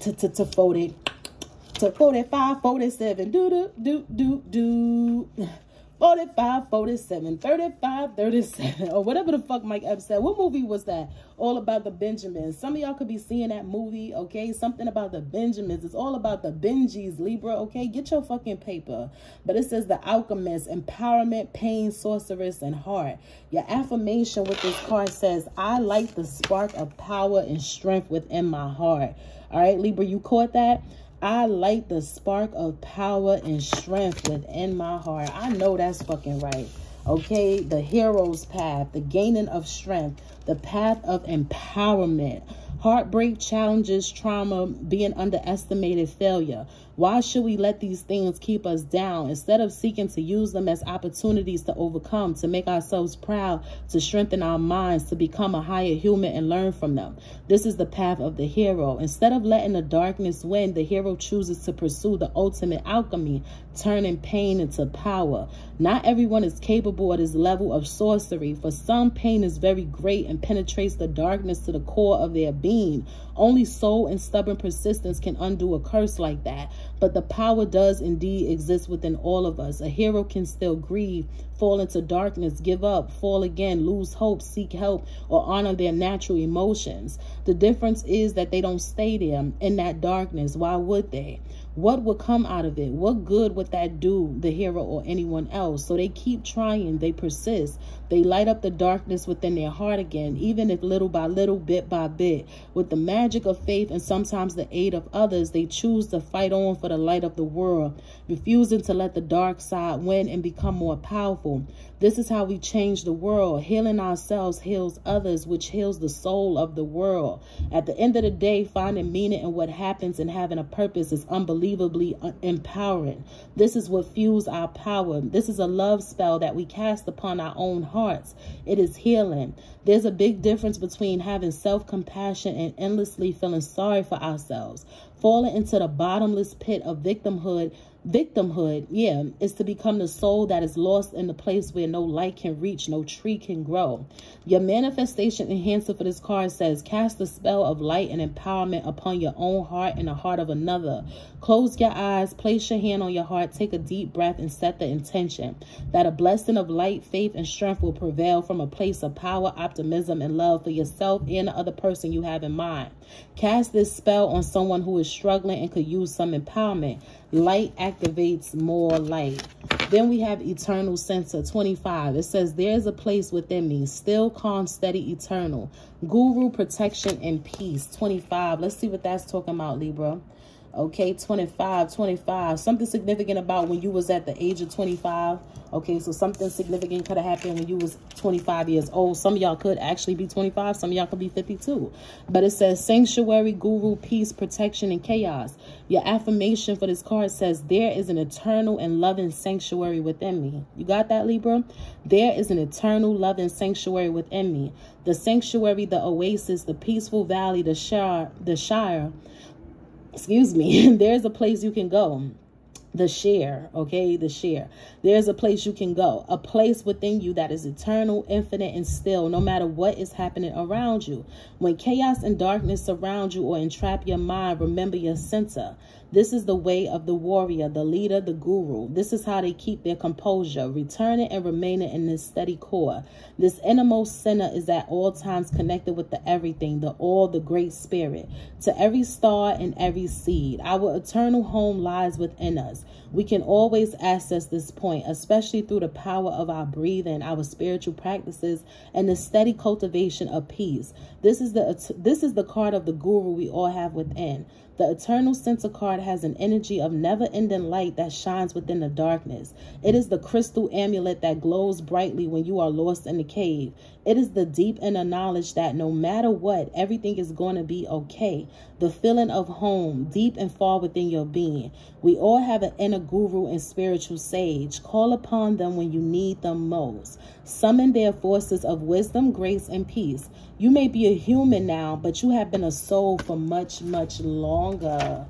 to, to, to 40, to 45, 47, do, do, do, do, do. 45, 47, 35, 37, [laughs] or whatever the fuck Mike Epps said. What movie was that? All about the Benjamins. Some of y'all could be seeing that movie, okay? Something about the Benjamins. It's all about the Benjis, Libra, okay? Get your fucking paper. But it says the alchemist, empowerment, pain, sorceress, and heart. Your affirmation with this card says, I like the spark of power and strength within my heart. All right, Libra, you caught that? I light the spark of power and strength within my heart. I know that's fucking right. Okay, the hero's path, the gaining of strength, the path of empowerment, heartbreak, challenges, trauma, being underestimated, failure. Why should we let these things keep us down instead of seeking to use them as opportunities to overcome, to make ourselves proud, to strengthen our minds, to become a higher human and learn from them? This is the path of the hero. Instead of letting the darkness win, the hero chooses to pursue the ultimate alchemy, turning pain into power. Not everyone is capable at this level of sorcery. For some, pain is very great and penetrates the darkness to the core of their being. Only soul and stubborn persistence can undo a curse like that. But the power does indeed exist within all of us. A hero can still grieve, fall into darkness, give up, fall again, lose hope, seek help, or honor their natural emotions. The difference is that they don't stay there in that darkness. Why would they? What would come out of it? What good would that do the hero or anyone else? So they keep trying. They persist. They light up the darkness within their heart again, even if little by little, bit by bit. With the magic of faith and sometimes the aid of others, they choose to fight on for the light of the world, refusing to let the dark side win and become more powerful. This is how we change the world. Healing ourselves heals others, which heals the soul of the world. At the end of the day, finding meaning in what happens and having a purpose is unbelievably uh, empowering. This is what fuels our power. This is a love spell that we cast upon our own hearts. It is healing. There's a big difference between having self-compassion and endlessly feeling sorry for ourselves. Falling into the bottomless pit of victimhood victimhood, yeah, is to become the soul that is lost in the place where no light can reach, no tree can grow. Your manifestation enhancer for this card says, cast the spell of light and empowerment upon your own heart and the heart of another. Close your eyes, place your hand on your heart, take a deep breath, and set the intention that a blessing of light, faith, and strength will prevail from a place of power, optimism, and love for yourself and the other person you have in mind. Cast this spell on someone who is struggling and could use some empowerment. Light activates more light. Then we have eternal center 25. It says, There's a place within me, still calm, steady, eternal. Guru, protection, and peace 25. Let's see what that's talking about, Libra. Okay, 25, 25. Something significant about when you was at the age of 25. Okay, so something significant could have happened when you was 25 years old. Some of y'all could actually be 25. Some of y'all could be 52. But it says sanctuary, guru, peace, protection, and chaos. Your affirmation for this card says there is an eternal and loving sanctuary within me. You got that, Libra? There is an eternal loving sanctuary within me. The sanctuary, the oasis, the peaceful valley, the shire, the shire, excuse me, [laughs] there's a place you can go the share, okay? The share. There's a place you can go, a place within you that is eternal, infinite, and still, no matter what is happening around you. When chaos and darkness surround you or entrap your mind, remember your center. This is the way of the warrior, the leader, the guru. This is how they keep their composure, returning and remaining in this steady core. This innermost center is at all times connected with the everything, the all, the great spirit. To every star and every seed, our eternal home lies within us. We can always access this point, especially through the power of our breathing, our spiritual practices, and the steady cultivation of peace. This is the this is the card of the guru we all have within. The eternal center card has an energy of never ending light that shines within the darkness. It is the crystal amulet that glows brightly when you are lost in the cave. It is the deep inner knowledge that no matter what, everything is going to be okay. The feeling of home deep and far within your being. We all have an inner guru and spiritual sage. Call upon them when you need them most. Summon their forces of wisdom, grace, and peace. You may be a human now, but you have been a soul for much, much longer.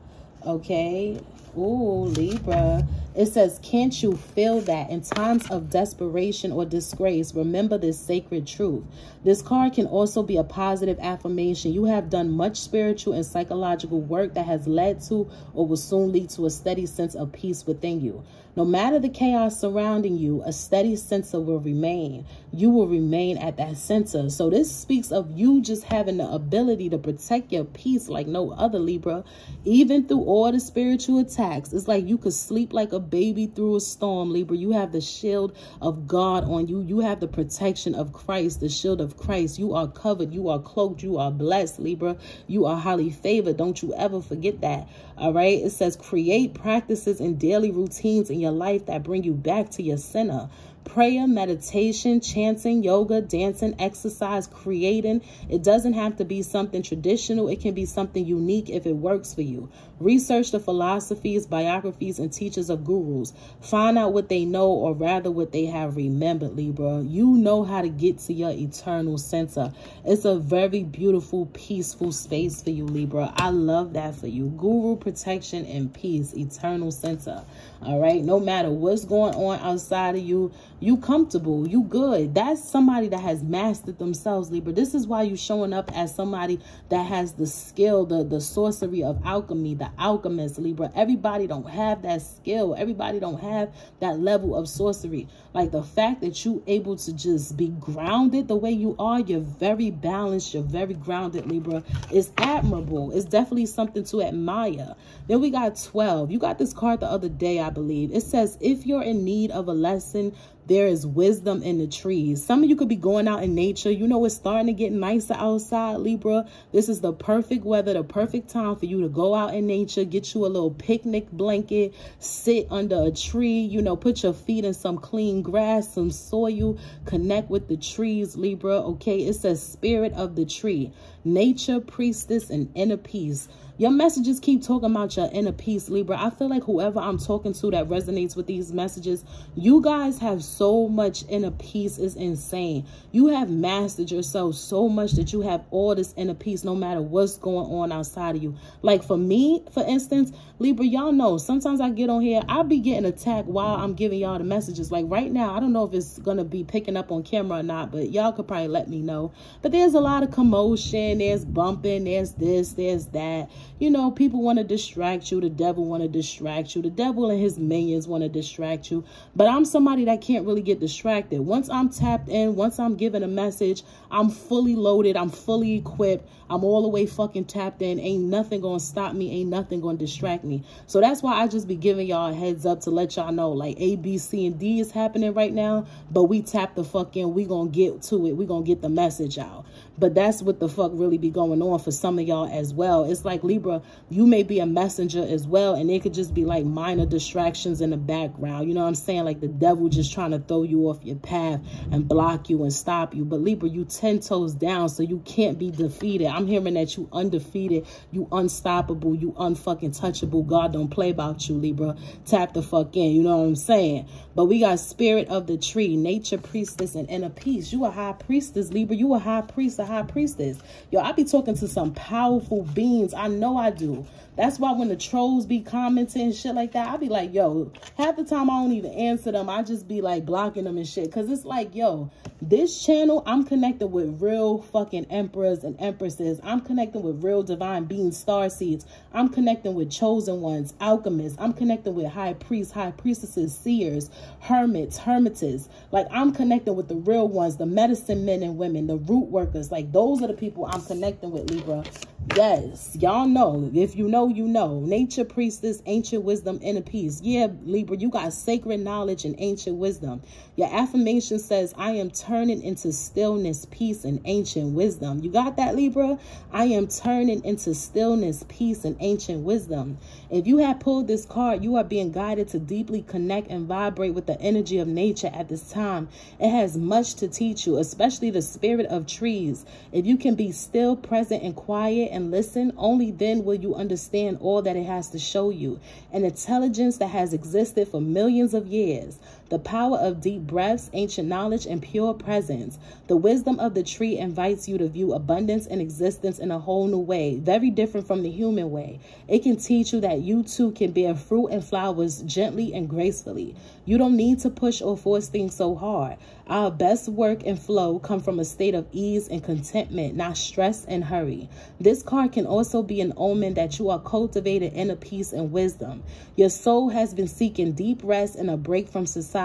Okay? Ooh, Libra. It says, Can't you feel that? In times of desperation or disgrace, remember this sacred truth. This card can also be a positive affirmation. You have done much spiritual and psychological work that has led to or will soon lead to a steady sense of peace within you. No matter the chaos surrounding you, a steady center will remain. You will remain at that center. So this speaks of you just having the ability to protect your peace like no other Libra. Even through all the spiritual attacks, it's like you could sleep like a baby through a storm, Libra. You have the shield of God on you. You have the protection of Christ, the shield of Christ. You are covered. You are cloaked. You are blessed, Libra. You are highly favored. Don't you ever forget that. All right. It says create practices and daily routines in your life that bring you back to your center prayer, meditation, chanting, yoga, dancing, exercise, creating. It doesn't have to be something traditional. It can be something unique if it works for you. Research the philosophies, biographies, and teachers of gurus. Find out what they know or rather what they have remembered, Libra. You know how to get to your eternal center. It's a very beautiful, peaceful space for you, Libra. I love that for you. Guru protection and peace, eternal center. All right. No matter what's going on outside of you, you comfortable, you good. That's somebody that has mastered themselves, Libra. This is why you showing up as somebody that has the skill, the, the sorcery of alchemy, the alchemist, Libra. Everybody don't have that skill. Everybody don't have that level of sorcery. Like the fact that you able to just be grounded the way you are, you're very balanced, you're very grounded, Libra, is admirable. It's definitely something to admire. Then we got 12. You got this card the other day, I believe. It says, if you're in need of a lesson, there is wisdom in the trees. Some of you could be going out in nature. You know, it's starting to get nicer outside, Libra. This is the perfect weather, the perfect time for you to go out in nature, get you a little picnic blanket, sit under a tree, you know, put your feet in some clean grass, some soil, connect with the trees, Libra. Okay, it says spirit of the tree, nature, priestess, and inner peace. Your messages keep talking about your inner peace, Libra. I feel like whoever I'm talking to that resonates with these messages, you guys have so much inner peace is insane. You have mastered yourself so much that you have all this inner peace no matter what's going on outside of you. Like for me, for instance, Libra, y'all know sometimes I get on here, I'll be getting attacked while I'm giving y'all the messages. Like right now, I don't know if it's going to be picking up on camera or not, but y'all could probably let me know. But there's a lot of commotion, there's bumping, there's this, there's that. You know, people want to distract you. The devil want to distract you. The devil and his minions want to distract you. But I'm somebody that can't really get distracted. Once I'm tapped in, once I'm given a message, I'm fully loaded. I'm fully equipped. I'm all the way fucking tapped in. Ain't nothing to stop me. Ain't nothing to distract me. So that's why I just be giving y'all a heads up to let y'all know like A, B, C, and D is happening right now. But we tap the fuck in. We to get to it. We to get the message out. But that's what the fuck really be going on for some of y'all as well. It's like Libra, you may be a messenger as well. And it could just be like minor distractions in the background. You know what I'm saying? Like the devil just trying to throw you off your path and block you and stop you. But Libra, you 10 toes down so you can't be defeated. I'm hearing that you undefeated, you unstoppable, you unfucking touchable. God don't play about you, Libra. Tap the fuck in. You know what I'm saying? But we got spirit of the tree, nature priestess, and inner peace. You a high priestess, Libra. You a high priest, a high priestess. Yo, I be talking to some powerful beings. I know I do. That's why when the trolls be commenting shit like that, I be like, yo, half the time I don't even answer them. I just be like blocking them and shit. Cause it's like, yo, this channel, I'm connected with real fucking emperors and empresses. I'm connecting with real divine beings, star seeds. I'm connecting with chosen ones, alchemists. I'm connecting with high priests, high priestesses, seers, hermits, hermites. Like I'm connecting with the real ones, the medicine men and women, the root workers. Like those are the people I'm connecting with, Libra. Yes, y'all know. If you know, you know. Nature, priestess, ancient wisdom, inner peace. Yeah, Libra, you got sacred knowledge and ancient wisdom. Your affirmation says, I am turning into stillness, peace, and ancient wisdom. You got that, Libra? I am turning into stillness, peace, and ancient wisdom. If you have pulled this card, you are being guided to deeply connect and vibrate with the energy of nature at this time. It has much to teach you, especially the spirit of trees. If you can be still, present, and quiet, and listen, only then will you understand all that it has to show you. An intelligence that has existed for millions of years. The power of deep breaths, ancient knowledge, and pure presence. The wisdom of the tree invites you to view abundance and existence in a whole new way, very different from the human way. It can teach you that you too can bear fruit and flowers gently and gracefully. You don't need to push or force things so hard. Our best work and flow come from a state of ease and contentment, not stress and hurry. This card can also be an omen that you are cultivated inner peace and wisdom. Your soul has been seeking deep rest and a break from society.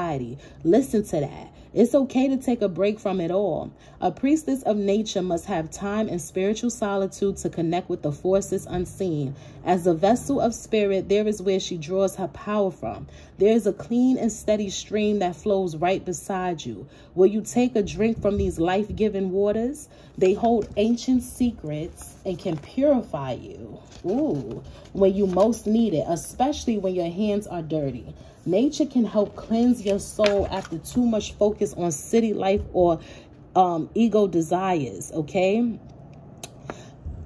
Listen to that. It's okay to take a break from it all. A priestess of nature must have time and spiritual solitude to connect with the forces unseen. As a vessel of spirit, there is where she draws her power from. There is a clean and steady stream that flows right beside you. Will you take a drink from these life-giving waters? They hold ancient secrets and can purify you. Ooh, when you most need it, especially when your hands are dirty. Nature can help cleanse your soul after too much focus on city life or um, ego desires, okay?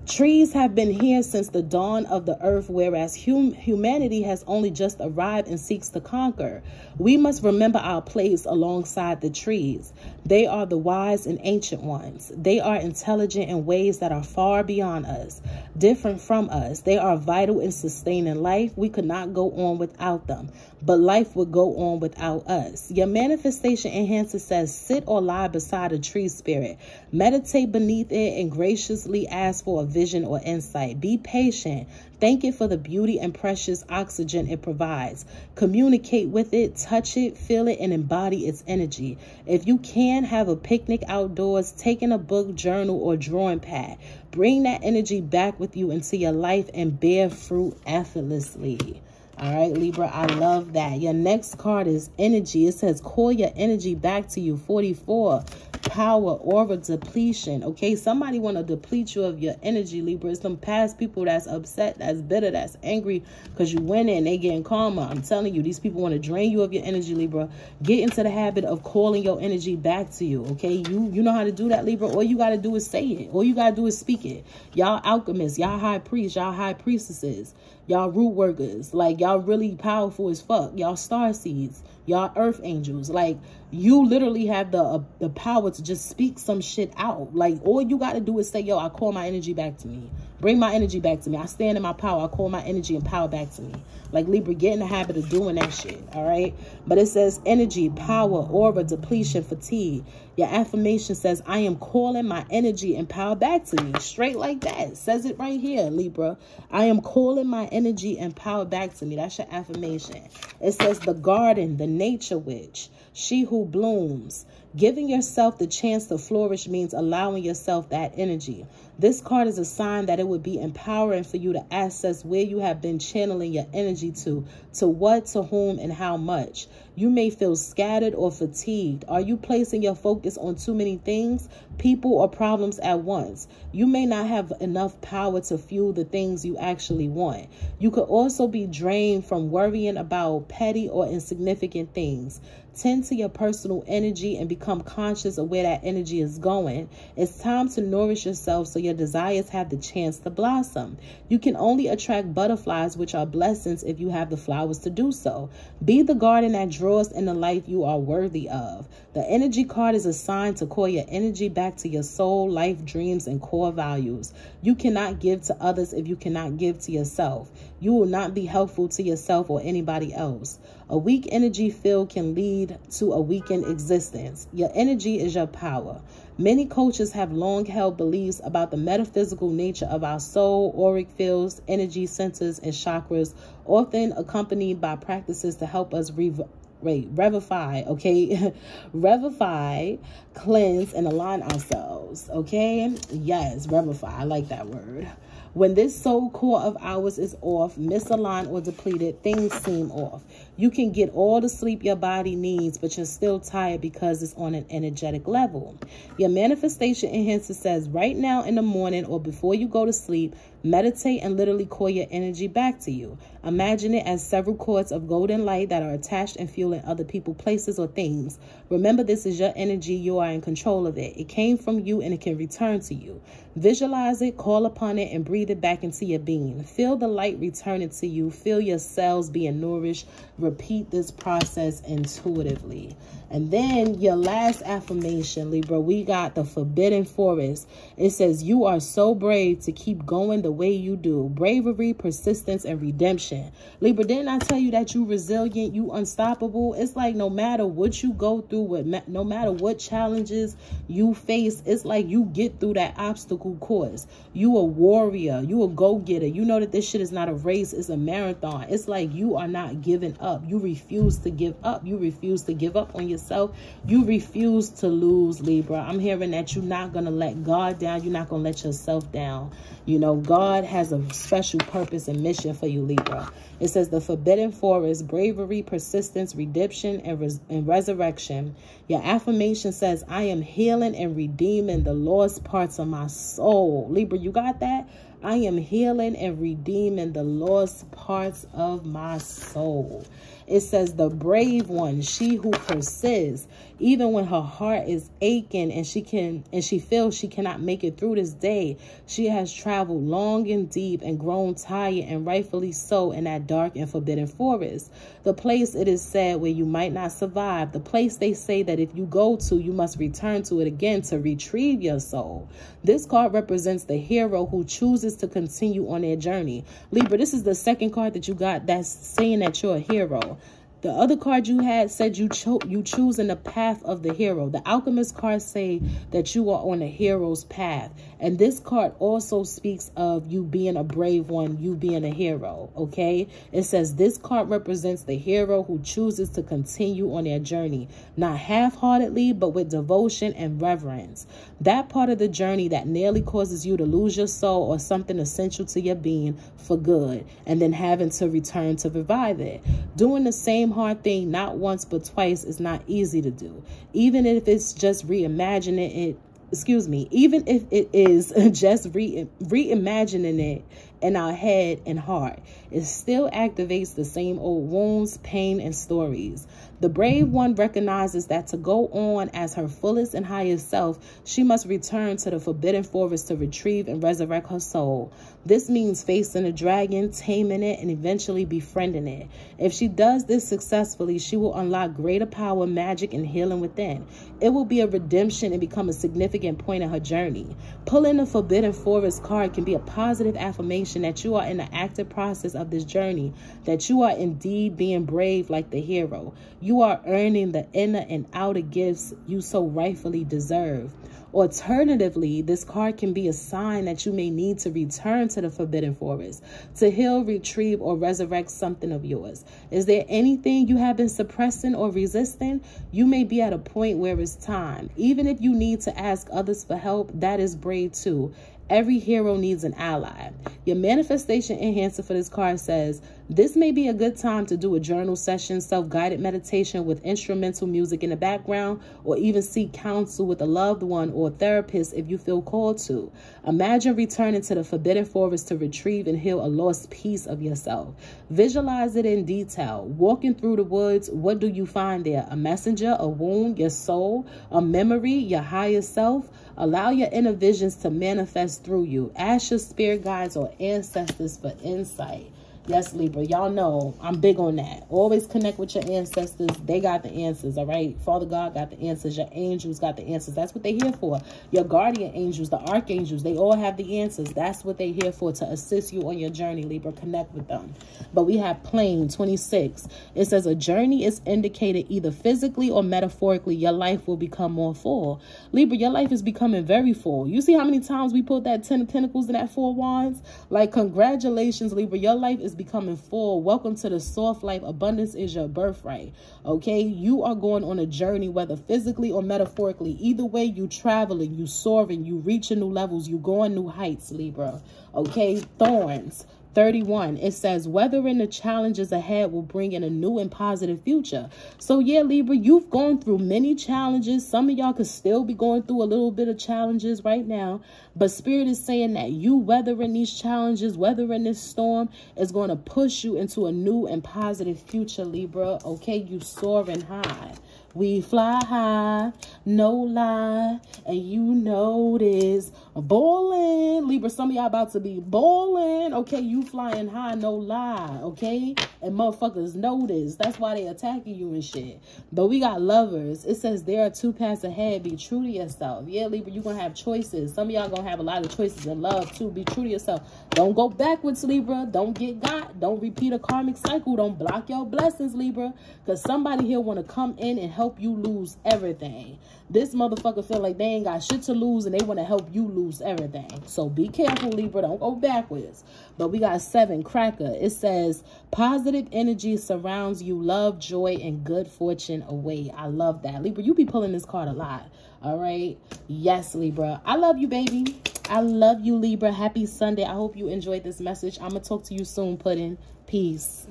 Trees have been here since the dawn of the earth, whereas hum humanity has only just arrived and seeks to conquer. We must remember our place alongside the trees. They are the wise and ancient ones. They are intelligent in ways that are far beyond us, different from us. They are vital in sustaining life. We could not go on without them, but life would go on without us. Your manifestation enhancer says, sit or lie beside a tree spirit. Meditate beneath it and graciously ask for a vision or insight. Be patient. Thank it for the beauty and precious oxygen it provides. Communicate with it, touch it, feel it, and embody its energy. If you can, have a picnic outdoors, taking a book, journal, or drawing pad. Bring that energy back with you into your life and bear fruit effortlessly. All right, Libra, I love that. Your next card is energy. It says, call your energy back to you. 44 power, aura depletion. Okay, somebody want to deplete you of your energy, Libra. It's some past people that's upset, that's bitter, that's angry because you went in, they getting calmer. I'm telling you, these people want to drain you of your energy, Libra. Get into the habit of calling your energy back to you. Okay, you you know how to do that, Libra. All you got to do is say it. All you got to do is speak it. Y'all alchemists, y'all high priests, y'all high priestesses, y'all root workers. Like y'all really powerful as fuck. Y'all star seeds y'all earth angels like you literally have the uh, the power to just speak some shit out. Like all you got to do is say yo i call my energy back to me. Bring my energy back to me. I stand in my power. I call my energy and power back to me. Like libra get in the habit of doing that shit all right? But it says energy power aura depletion fatigue. Your affirmation says i am calling my energy and power back to me. Straight like that. Says it right here libra. I am calling my energy and power back to me. That's your affirmation. It says the garden the nature witch, she who blooms. Giving yourself the chance to flourish means allowing yourself that energy. This card is a sign that it would be empowering for you to access where you have been channeling your energy to, to what, to whom, and how much. You may feel scattered or fatigued. Are you placing your focus on too many things, people, or problems at once? You may not have enough power to fuel the things you actually want. You could also be drained from worrying about petty or insignificant things. Tend to your personal energy and become conscious of where that energy is going. It's time to nourish yourself so your desires have the chance to blossom. You can only attract butterflies, which are blessings, if you have the flowers to do so. Be the garden that draws in the life you are worthy of. The energy card is assigned to call your energy back to your soul, life, dreams, and core values. You cannot give to others if you cannot give to yourself. You will not be helpful to yourself or anybody else. A weak energy field can lead to a weakened existence. Your energy is your power. Many coaches have long held beliefs about the metaphysical nature of our soul, auric fields, energy centers, and chakras, often accompanied by practices to help us rev wait, revivify, okay? [laughs] revify, cleanse, and align ourselves, okay? Yes, revify. I like that word. When this soul core of ours is off, misaligned or depleted, things seem off. You can get all the sleep your body needs, but you're still tired because it's on an energetic level. Your manifestation enhancer says right now in the morning or before you go to sleep, meditate and literally call your energy back to you. Imagine it as several cords of golden light that are attached and fueling other people, places, or things. Remember, this is your energy. You are in control of it. It came from you and it can return to you. Visualize it, call upon it, and breathe it back into your being. Feel the light returning to you. Feel your cells being nourished. Repeat this process intuitively. And then your last affirmation, Libra, we got the forbidden forest. It says, you are so brave to keep going the way you do. Bravery, persistence, and redemption. Libra, didn't I tell you that you resilient, you unstoppable? It's like no matter what you go through, with, no matter what challenges you face, it's like you get through that obstacle course. You a warrior. You a go-getter. You know that this shit is not a race. It's a marathon. It's like you are not giving up. You refuse to give up. You refuse to give up on your yourself. You refuse to lose, Libra. I'm hearing that you're not going to let God down. You're not going to let yourself down. You know, God has a special purpose and mission for you, Libra. It says the forbidden forest, bravery, persistence, redemption, and, res and resurrection. Your affirmation says, I am healing and redeeming the lost parts of my soul. Libra, you got that? I am healing and redeeming the lost parts of my soul. It says the brave one, she who persists, even when her heart is aching and she can and she feels she cannot make it through this day. She has traveled long and deep and grown tired and rightfully so in that dark and forbidden forest. The place it is said where you might not survive. The place they say that if you go to, you must return to it again to retrieve your soul. This card represents the hero who chooses to continue on their journey. Libra, this is the second card that you got that's saying that you're a hero. The other card you had said you cho you choosing the path of the hero. The alchemist cards say that you are on a hero's path. And this card also speaks of you being a brave one, you being a hero, okay? It says this card represents the hero who chooses to continue on their journey, not half-heartedly, but with devotion and reverence. That part of the journey that nearly causes you to lose your soul or something essential to your being for good, and then having to return to revive it. Doing the same hard thing not once but twice is not easy to do. Even if it's just reimagining it, excuse me, even if it is [laughs] just re reimagining it in our head and heart, it still activates the same old wounds, pain, and stories. The brave one recognizes that to go on as her fullest and highest self, she must return to the forbidden forest to retrieve and resurrect her soul. This means facing a dragon, taming it, and eventually befriending it. If she does this successfully, she will unlock greater power, magic, and healing within. It will be a redemption and become a significant point in her journey. Pulling the Forbidden Forest card can be a positive affirmation that you are in the active process of this journey, that you are indeed being brave like the hero. You are earning the inner and outer gifts you so rightfully deserve. Alternatively, this card can be a sign that you may need to return to the Forbidden Forest to heal, retrieve, or resurrect something of yours. Is there anything you have been suppressing or resisting? You may be at a point where it's time. Even if you need to ask others for help, that is brave too. Every hero needs an ally. Your manifestation enhancer for this card says, This may be a good time to do a journal session, self-guided meditation with instrumental music in the background, or even seek counsel with a loved one or therapist if you feel called to. Imagine returning to the forbidden forest to retrieve and heal a lost piece of yourself. Visualize it in detail. Walking through the woods, what do you find there? A messenger, a wound, your soul, a memory, your higher self? Allow your inner visions to manifest through you. Ask your spirit guides or ancestors for insight. Yes, Libra. Y'all know I'm big on that. Always connect with your ancestors. They got the answers, all right? Father God got the answers. Your angels got the answers. That's what they're here for. Your guardian angels, the archangels, they all have the answers. That's what they're here for, to assist you on your journey, Libra. Connect with them. But we have plane 26. It says a journey is indicated either physically or metaphorically. Your life will become more full. Libra, your life is becoming very full. You see how many times we put that 10 of pentacles in that four wands? Like, congratulations, Libra. Your life is is becoming full. Welcome to the soft life. Abundance is your birthright. Okay. You are going on a journey, whether physically or metaphorically. Either way, you traveling, you soaring, you reaching new levels, you going new heights, Libra. Okay. Thorns. 31, it says, weathering the challenges ahead will bring in a new and positive future. So yeah, Libra, you've gone through many challenges. Some of y'all could still be going through a little bit of challenges right now. But Spirit is saying that you weathering these challenges, weathering this storm is going to push you into a new and positive future, Libra. Okay, you soaring high. We fly high, no lie, and you know this. Bowling, Libra, some of y'all about to be bowling. Okay, you flying high, no lie, okay? And motherfuckers know this. That's why they attacking you and shit. But we got lovers. It says there are two paths ahead. Be true to yourself. Yeah, Libra, you're going to have choices. Some of y'all going to have a lot of choices in love, too. Be true to yourself. Don't go backwards, Libra. Don't get got. Don't repeat a karmic cycle. Don't block your blessings, Libra. Because somebody here want to come in and help you lose everything. This motherfucker feel like they ain't got shit to lose and they want to help you lose everything. So be careful, Libra. Don't go backwards. But we got seven, cracker. It says, positive energy surrounds you, love, joy, and good fortune away. I love that. Libra, you be pulling this card a lot. All right. Yes, Libra. I love you, baby. I love you, Libra. Happy Sunday. I hope you enjoyed this message. I'm going to talk to you soon, Pudding. Peace.